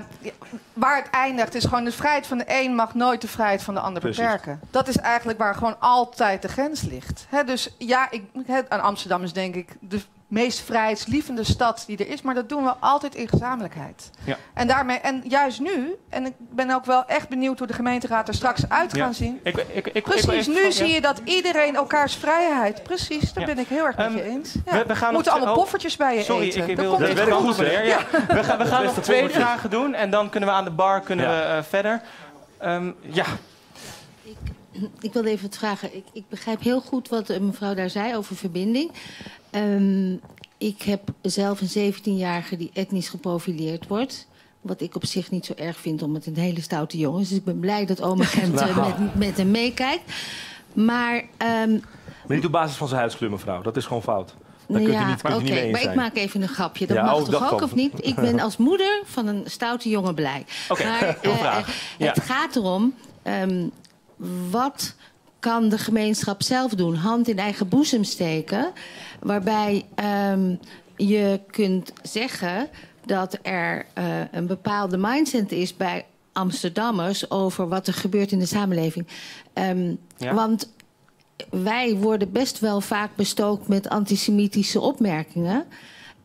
waar het eindigt is gewoon de vrijheid van de een mag nooit de vrijheid van de ander Precies. beperken. Dat is eigenlijk waar gewoon altijd de grens ligt. Dus ja, ik, aan Amsterdam is denk ik de meest vrijheidslievende stad die er is. Maar dat doen we altijd in gezamenlijkheid. Ja. En, daarmee, en juist nu, en ik ben ook wel echt benieuwd hoe de gemeenteraad er straks uit Ja. gaan zien. Ik, ik, ik, ik, Precies, nu van- zie ja. je dat iedereen elkaars vrijheid. Precies, daar Ja. ben ik heel erg met Ehm, je eens. Ja. we- we gaan moeten allemaal oh, poffertjes bij je Sorry, eten. ik, wil werkt goed. Ja. We gaan, we gaan nog twee vragen doen en dan kunnen we aan de bar kunnen Ja. we, eh, verder. Ehm, ja, Ik wilde even wat vragen. Ik, ik begrijp heel goed wat mevrouw daar zei over verbinding. Ehm, ik heb zelf een 17-jarige die etnisch geprofileerd wordt. Wat ik op zich niet zo erg vind, omdat het een hele stoute jongen is. Dus ik ben blij dat oma Gent Nou. met, met hem meekijkt. Maar, ehm, Maar niet op basis van zijn huidskleur, mevrouw. Dat is gewoon fout. Daar kunt u ja, niet, kunt u niet mee eens maar ik maak even een grapje. Dat Ja, mag oh, toch dat ook, kan. of niet? Ik ben als moeder van een stoute jongen blij. Oké, maar eh, vraag. eh, Ja. het gaat erom, ehm, wat kan de gemeenschap zelf doen? Hand in eigen boezem steken, waarbij ehm, je kunt zeggen dat er eh, een bepaalde mindset is bij Amsterdammers over wat er gebeurt in de samenleving. Ehm, Ja. Want wij worden best wel vaak bestookt met antisemitische opmerkingen.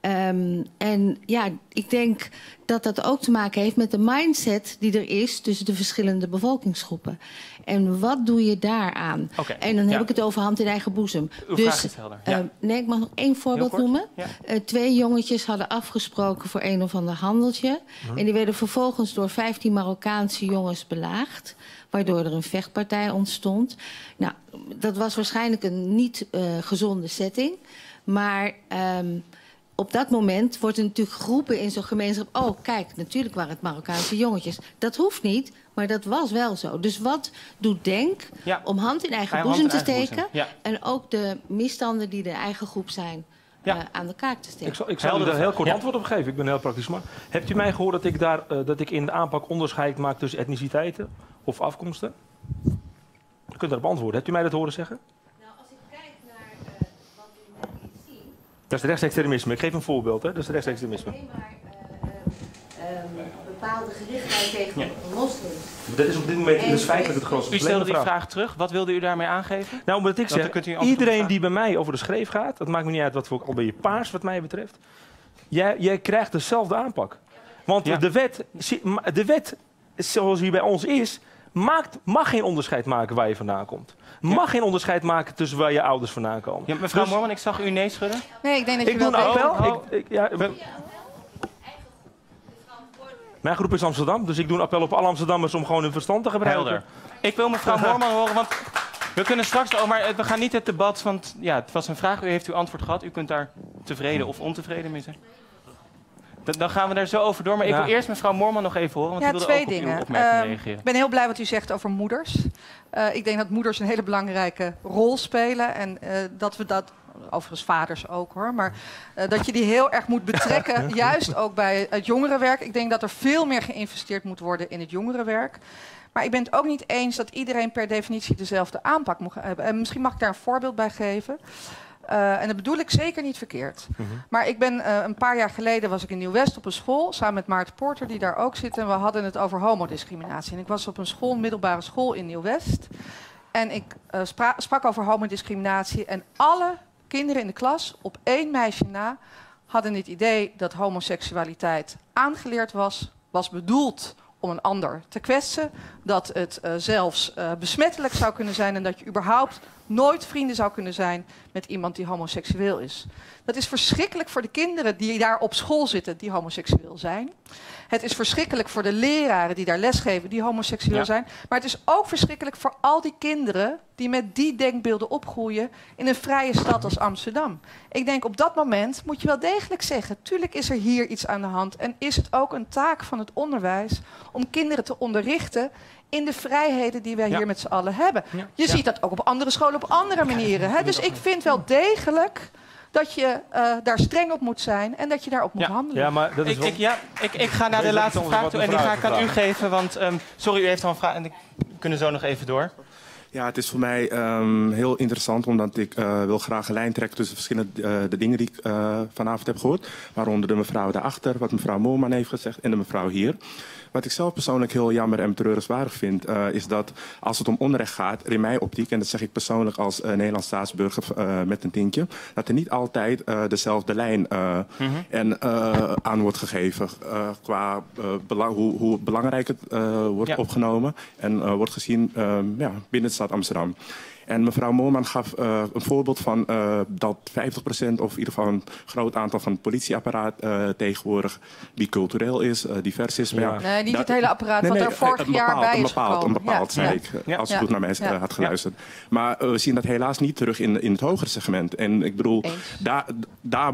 Ehm, en ja, ik denk dat dat ook te maken heeft met de mindset die er is tussen de verschillende bevolkingsgroepen. En wat doe je daaraan? En dan heb ik het over hand in eigen boezem. Uw dus, helder, ja. ehm, nee, ik mag nog één voorbeeld noemen. ja. Eh, twee jongetjes hadden afgesproken voor een of ander handeltje. Mhm. En die werden vervolgens door 15 Marokkaanse jongens belaagd. Waardoor er een vechtpartij ontstond. Nou, dat was waarschijnlijk een niet eh, gezonde setting. Maar ehm, op dat moment wordt er natuurlijk geroepen in zo'n gemeenschap... oh, kijk, natuurlijk waren het Marokkaanse jongetjes. Dat hoeft niet, maar dat was wel zo. Dus wat doet Denk Ja. om hand in eigen boezem in te eigen steken... boezem, ja. en ook de misstanden die de eigen groep zijn Ja. eh, aan de kaak te steken? Ik zal, ik zal u Heldere daar heel kort Ja. antwoord op geven. Ik ben heel praktisch man. Hebt u mij gehoord dat ik, daar, eh, dat ik in de aanpak onderscheid maak tussen etniciteiten of afkomsten? U kunt daarop antwoorden. Hebt u mij dat horen zeggen? Nou, als ik kijk naar eh, wat u net liet zien... Dat is rechtsextremisme. Ik geef een voorbeeld. Hè. Dat is rechtsextremisme. alleen maar eh, eh, ehm, bepaalde gerichtheid tegen moslims. Dat is op dit moment in het feitelijk het grootste u probleem. stelde die vraag terug. Wat wilde u daarmee aangeven? Nou, omdat ik zeg, u iedereen die bij mij over de schreef gaat, dat maakt me niet uit wat voor, al ben je paars wat mij betreft, jij, jij krijgt dezelfde aanpak. Want Ja. de, wet, de wet, zoals die bij ons is, maakt, mag geen onderscheid maken waar je vandaan komt. Mag geen onderscheid maken tussen waar je ouders vandaan komen. Ja, mevrouw Dus Moorman, ik zag u nee schudden. Nee, ik denk dat ik je doe wel een appel. Oh, Ik, ik, ja, we- mijn groep is Amsterdam, dus ik doe een appel op alle Amsterdammers om gewoon hun verstand te gebruiken. Helder. Ik wil mevrouw Moorman horen, want we kunnen straks... Oh, maar we gaan niet het debat, want ja, het was een vraag. U heeft uw antwoord gehad. U kunt daar tevreden of ontevreden mee zijn. Dan- gaan we daar zo over door. Maar ik Ja. wil eerst mevrouw Moorman nog even horen, want Ja, wilde twee ook op dingen. uw opmerking Ehm, reageren. ik ben heel blij wat u zegt over moeders. Eh, ik denk dat moeders een hele belangrijke rol spelen. En eh, dat we dat, overigens vaders ook hoor, maar eh, dat je die heel erg moet betrekken. juist ook bij het jongerenwerk. Ik denk dat er veel meer geïnvesteerd moet worden in het jongerenwerk. Maar ik ben het ook niet eens dat iedereen per definitie dezelfde aanpak moet hebben. En misschien mag ik daar een voorbeeld bij geven. Eh, en dat bedoel ik zeker niet verkeerd. Maar ik ben eh, een paar jaar geleden was ik in Nieuw-West op een school samen met Maarten Porter, die daar ook zit. En we hadden het over homodiscriminatie. En ik was op een school, een middelbare school in Nieuw-West. En ik eh, spra- sprak over homodiscriminatie. En alle kinderen in de klas, op één meisje na, hadden het idee dat homoseksualiteit aangeleerd was, was bedoeld om een ander te kwetsen. Dat het eh, zelfs eh, besmettelijk zou kunnen zijn en dat je überhaupt nooit vrienden zou kunnen zijn met iemand die homoseksueel is. Dat is verschrikkelijk voor de kinderen die daar op school zitten die homoseksueel zijn. Het is verschrikkelijk voor de leraren die daar lesgeven die homoseksueel Ja. zijn. Maar het is ook verschrikkelijk voor al die kinderen die met die denkbeelden opgroeien in een vrije stad als Amsterdam. Ik denk op dat moment moet je wel degelijk zeggen, tuurlijk is er hier iets aan de hand en is het ook een taak van het onderwijs om kinderen te onderrichten in de vrijheden die wij Ja. hier met z'n allen hebben. Ja. Je ziet dat ook op andere scholen op andere manieren. Hè? Dus ik vind wel degelijk dat je eh, daar streng op moet zijn en dat je daarop moet handelen. Ja, maar dat is Ik, wel... ik, ja, ik, ik ga naar de laatste vraag toe en die ga ik aan u geven. Want, ehm, sorry, u heeft al een vraag en ik- we kunnen zo nog even door. Ja, het is voor mij ehm, heel interessant omdat ik eh, wil graag een lijn trekken tussen verschillende eh, de dingen die ik eh, vanavond heb gehoord. Waaronder de mevrouw daarachter, wat mevrouw Moorman heeft gezegd en de mevrouw hier. Wat ik zelf persoonlijk heel jammer en betreurenswaardig vind, eh, is dat als het om onrecht gaat, in mijn optiek, en dat zeg ik persoonlijk als eh, Nederlands staatsburger eh, met een tintje, dat er niet altijd dezelfde lijn eh, en, aan wordt gegeven qua belang, hoe, hoe belangrijk het wordt Ja. opgenomen en wordt gezien ja, binnen de stad Amsterdam. En mevrouw Moorman gaf eh, een voorbeeld van eh, dat 50% of in ieder geval een groot aantal van het politieapparaat eh, tegenwoordig bicultureel is, eh, divers is. Ja. ja, Nee, niet dat- het hele apparaat wat er vorig een jaar bepaald, bij een is bepaald, gekomen. Een bepaald, Ja. zei Ja. ik, Ja. als u Ja. goed naar mij Ja. had geluisterd. Maar we zien dat helaas niet terug in, in het hogere segment. En ik bedoel, daar, daar,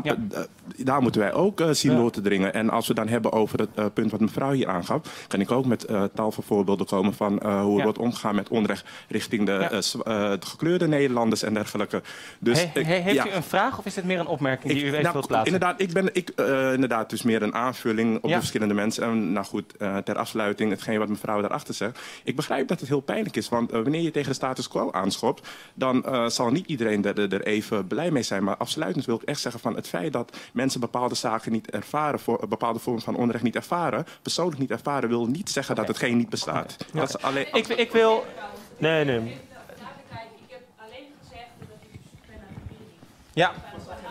daar moeten wij ook zien Ja. door te dringen. En als we dan hebben over het punt wat mevrouw hier aangaf, kan ik ook met eh, tal van voorbeelden komen van eh, hoe er Ja. wordt omgegaan met onrecht richting de, Ja. eh, gekleurde Nederlanders en dergelijke. Dus He- he- ik- heeft ja. u een vraag of is dit meer een opmerking die Ik- u even nou, wilt plaatsen? Inderdaad, ik ben ik, eh, inderdaad dus meer een aanvulling op Ja. de verschillende mensen. En nou goed, eh, ter afsluiting, hetgeen wat mevrouw daarachter zegt. Ik begrijp dat het heel pijnlijk is, want eh, wanneer je tegen de status quo aanschopt, dan zal niet iedereen er, even blij mee zijn. Maar afsluitend wil ik echt zeggen van het feit dat mensen bepaalde zaken niet ervaren, voor, een bepaalde vorm van onrecht niet ervaren, persoonlijk niet ervaren, wil niet zeggen dat hetgeen niet bestaat. Dat is alleen, Ik, ik wil... Nee, nee. Ja,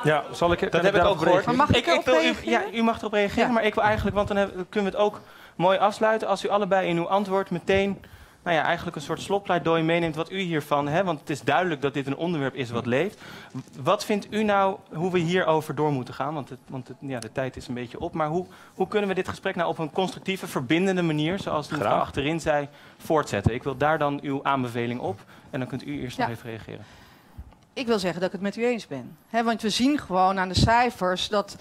Ja, zal ik... dat heb ik ook gehoord. Maar mag ik erop wil u, ja, u mag erop reageren, Ja. maar ik wil eigenlijk, want dan kunnen we het ook mooi afsluiten. Als u allebei in uw antwoord meteen, nou ja, eigenlijk een soort slotpleidooi meeneemt wat u hiervan, hè, want het is duidelijk dat dit een onderwerp is wat leeft. Wat vindt u nou hoe we hierover door moeten gaan? Want, het, want het, ja, de tijd is een beetje op. Maar hoe, hoe kunnen we dit gesprek nou op een constructieve, verbindende manier, zoals de mevrouw Graag. achterin zei, voortzetten? Ik wil daar dan uw aanbeveling op en dan kunt u eerst Ja. nog even reageren. Ik wil zeggen dat ik het met u eens ben. Want we zien gewoon aan de cijfers dat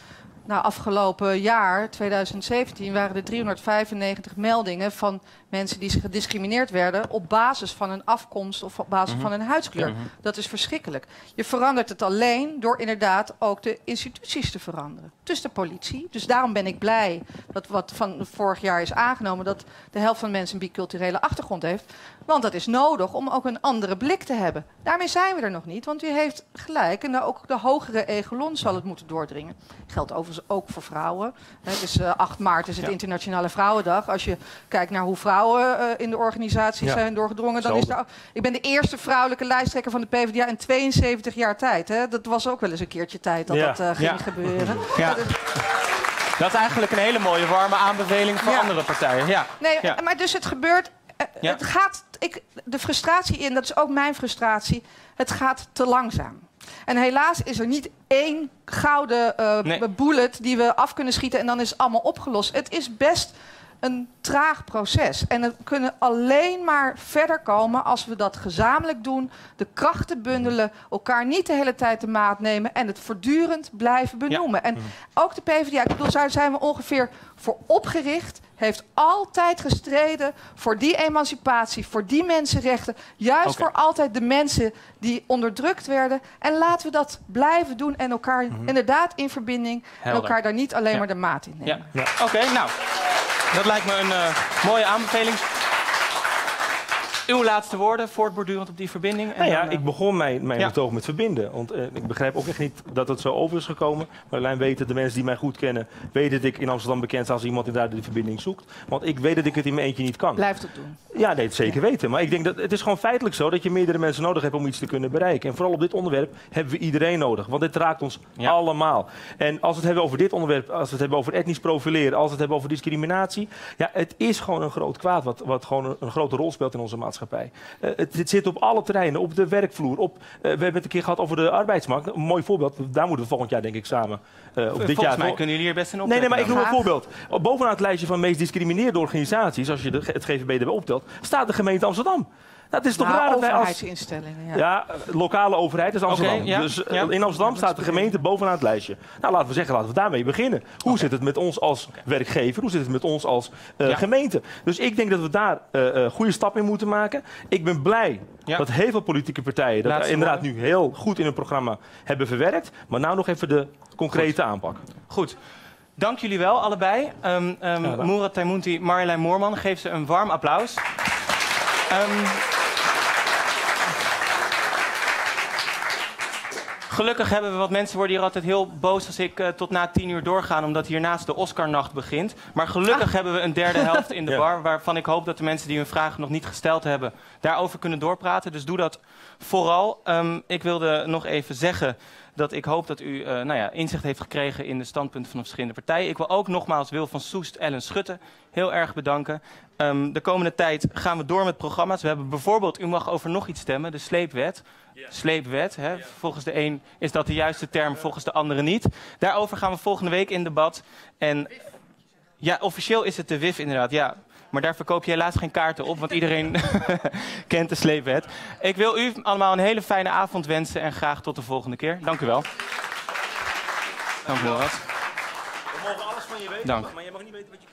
nou, afgelopen jaar, 2017, waren er 395 meldingen van mensen die gediscrimineerd werden op basis van een afkomst of op basis van een huidskleur. Dat is verschrikkelijk. Je verandert het alleen door inderdaad ook de instituties te veranderen. Dus de politie. Dus daarom ben ik blij dat wat van vorig jaar is aangenomen, dat de helft van mensen een biculturele achtergrond heeft. Want dat is nodig om ook een andere blik te hebben. Daarmee zijn we er nog niet, want u heeft gelijk. En ook de hogere egelon zal het moeten doordringen. Geldt overigens ook voor vrouwen. Hè, dus eh, 8 maart is het Ja. Internationale Vrouwendag. Als je kijkt naar hoe vrouwen eh, in de organisatie Ja. zijn doorgedrongen, dan is. Ik ben de eerste vrouwelijke lijsttrekker van de PvdA in 72 jaar tijd. Hè. Dat was ook wel eens een keertje tijd dat Ja. dat eh, ging Ja. gebeuren. Ja. Dat is eigenlijk een hele mooie warme aanbeveling voor Ja. andere partijen. Ja. Nee, Ja. maar dus het gebeurt. eh, Ja. Het gaat. Ik, de frustratie in, dat is ook mijn frustratie. Het gaat te langzaam. En helaas is er niet één gouden eh, Nee. bullet die we af kunnen schieten en dan is het allemaal opgelost. Het is best een traag proces. En we kunnen alleen maar verder komen als we dat gezamenlijk doen. De krachten bundelen, elkaar niet de hele tijd de maat nemen en het voortdurend blijven benoemen. En ook de PvdA, ik bedoel, daar zijn we ongeveer voor opgericht. Heeft altijd gestreden voor die emancipatie, voor die mensenrechten. Juist voor altijd de mensen die onderdrukt werden. En laten we dat blijven doen en elkaar inderdaad in verbinding. En elkaar daar niet alleen Ja. maar de maat in nemen. Ja. Oké, nou. Dat lijkt me een eh, mooie aanbeveling. Uw laatste woorden, voortbordurend op die verbinding. En Nou ja, dan, eh, ik begon mijn, mijn Ja. betoog met verbinden. Want eh, ik begrijp ook echt niet dat het zo over is gekomen. Maar alleen weten de mensen die mij goed kennen... weten dat ik in Amsterdam bekend sta als iemand die daar de verbinding zoekt. Want ik weet dat ik het in mijn eentje niet kan. Blijf het doen. Ja, nee, het zeker weten. Maar ik denk dat het is gewoon feitelijk zo dat je meerdere mensen nodig hebt om iets te kunnen bereiken. En vooral op dit onderwerp hebben we iedereen nodig. Want dit raakt ons Ja. allemaal. En als we het hebben over dit onderwerp, als we het hebben over etnisch profileren, als we het hebben over discriminatie. Ja, het is gewoon een groot kwaad wat, wat gewoon een, een grote rol speelt in onze maatschappij. Eh, het, het zit op alle terreinen, op de werkvloer. Op, eh, we hebben het een keer gehad over de arbeidsmarkt. Een mooi voorbeeld, daar moeten we volgend jaar denk ik samen. eh, of dit Volgens jaar, mij kunnen jullie hier best een Nee, nee, maar ik noem een voorbeeld. Bovenaan het lijstje van meest discrimineerde organisaties, als je de, het GVB erbij optelt, staat de gemeente Amsterdam. Dat is toch Nou, raar dat wij als... overheidsinstellingen, ja. Ja, lokale overheid is Amsterdam. Ja, Dus eh, ja. in Amsterdam staat de gemeente bovenaan het lijstje. Nou, laten we zeggen, laten we daarmee beginnen. Hoe zit het met ons als werkgever? Hoe zit het met ons als eh, Ja. gemeente? Dus ik denk dat we daar eh, eh, goede stappen in moeten maken. Ik ben blij Ja. dat heel veel politieke partijen dat Laatste inderdaad nu heel goed in hun programma hebben verwerkt. Maar nou nog even de concrete aanpak. Goed. Dank jullie wel, allebei. Um, um, Ja, dan. Moerat Taimunti, Marjolein Moorman. Geef ze een warm applaus. Ehm, gelukkig hebben we, want mensen worden hier altijd heel boos als ik eh, tot na tien uur doorga, omdat hiernaast de Oscarnacht begint. Maar gelukkig hebben we een derde helft in de Ja. bar, waarvan ik hoop dat de mensen die hun vragen nog niet gesteld hebben, daarover kunnen doorpraten. Dus doe dat vooral. Ehm, ik wilde nog even zeggen dat ik hoop dat u eh, nou ja, inzicht heeft gekregen in de standpunten van de verschillende partijen. Ik wil ook nogmaals Wil van Soest, Ellen Schutte heel erg bedanken. Ehm, de komende tijd gaan we door met programma's. We hebben bijvoorbeeld, u mag over nog iets stemmen, de sleepwet. Sleepwet, hè. volgens de een is dat de juiste term, volgens de andere niet. Daarover gaan we volgende week in debat. En ja, officieel is het de WIF inderdaad, ja. Maar daar verkoop je helaas geen kaarten op, want iedereen kent de sleepwet. Ik wil u allemaal een hele fijne avond wensen en graag tot de volgende keer. Dank u wel. Dank u wel. We mogen alles van je weten, Dank. maar je mag niet weten wat je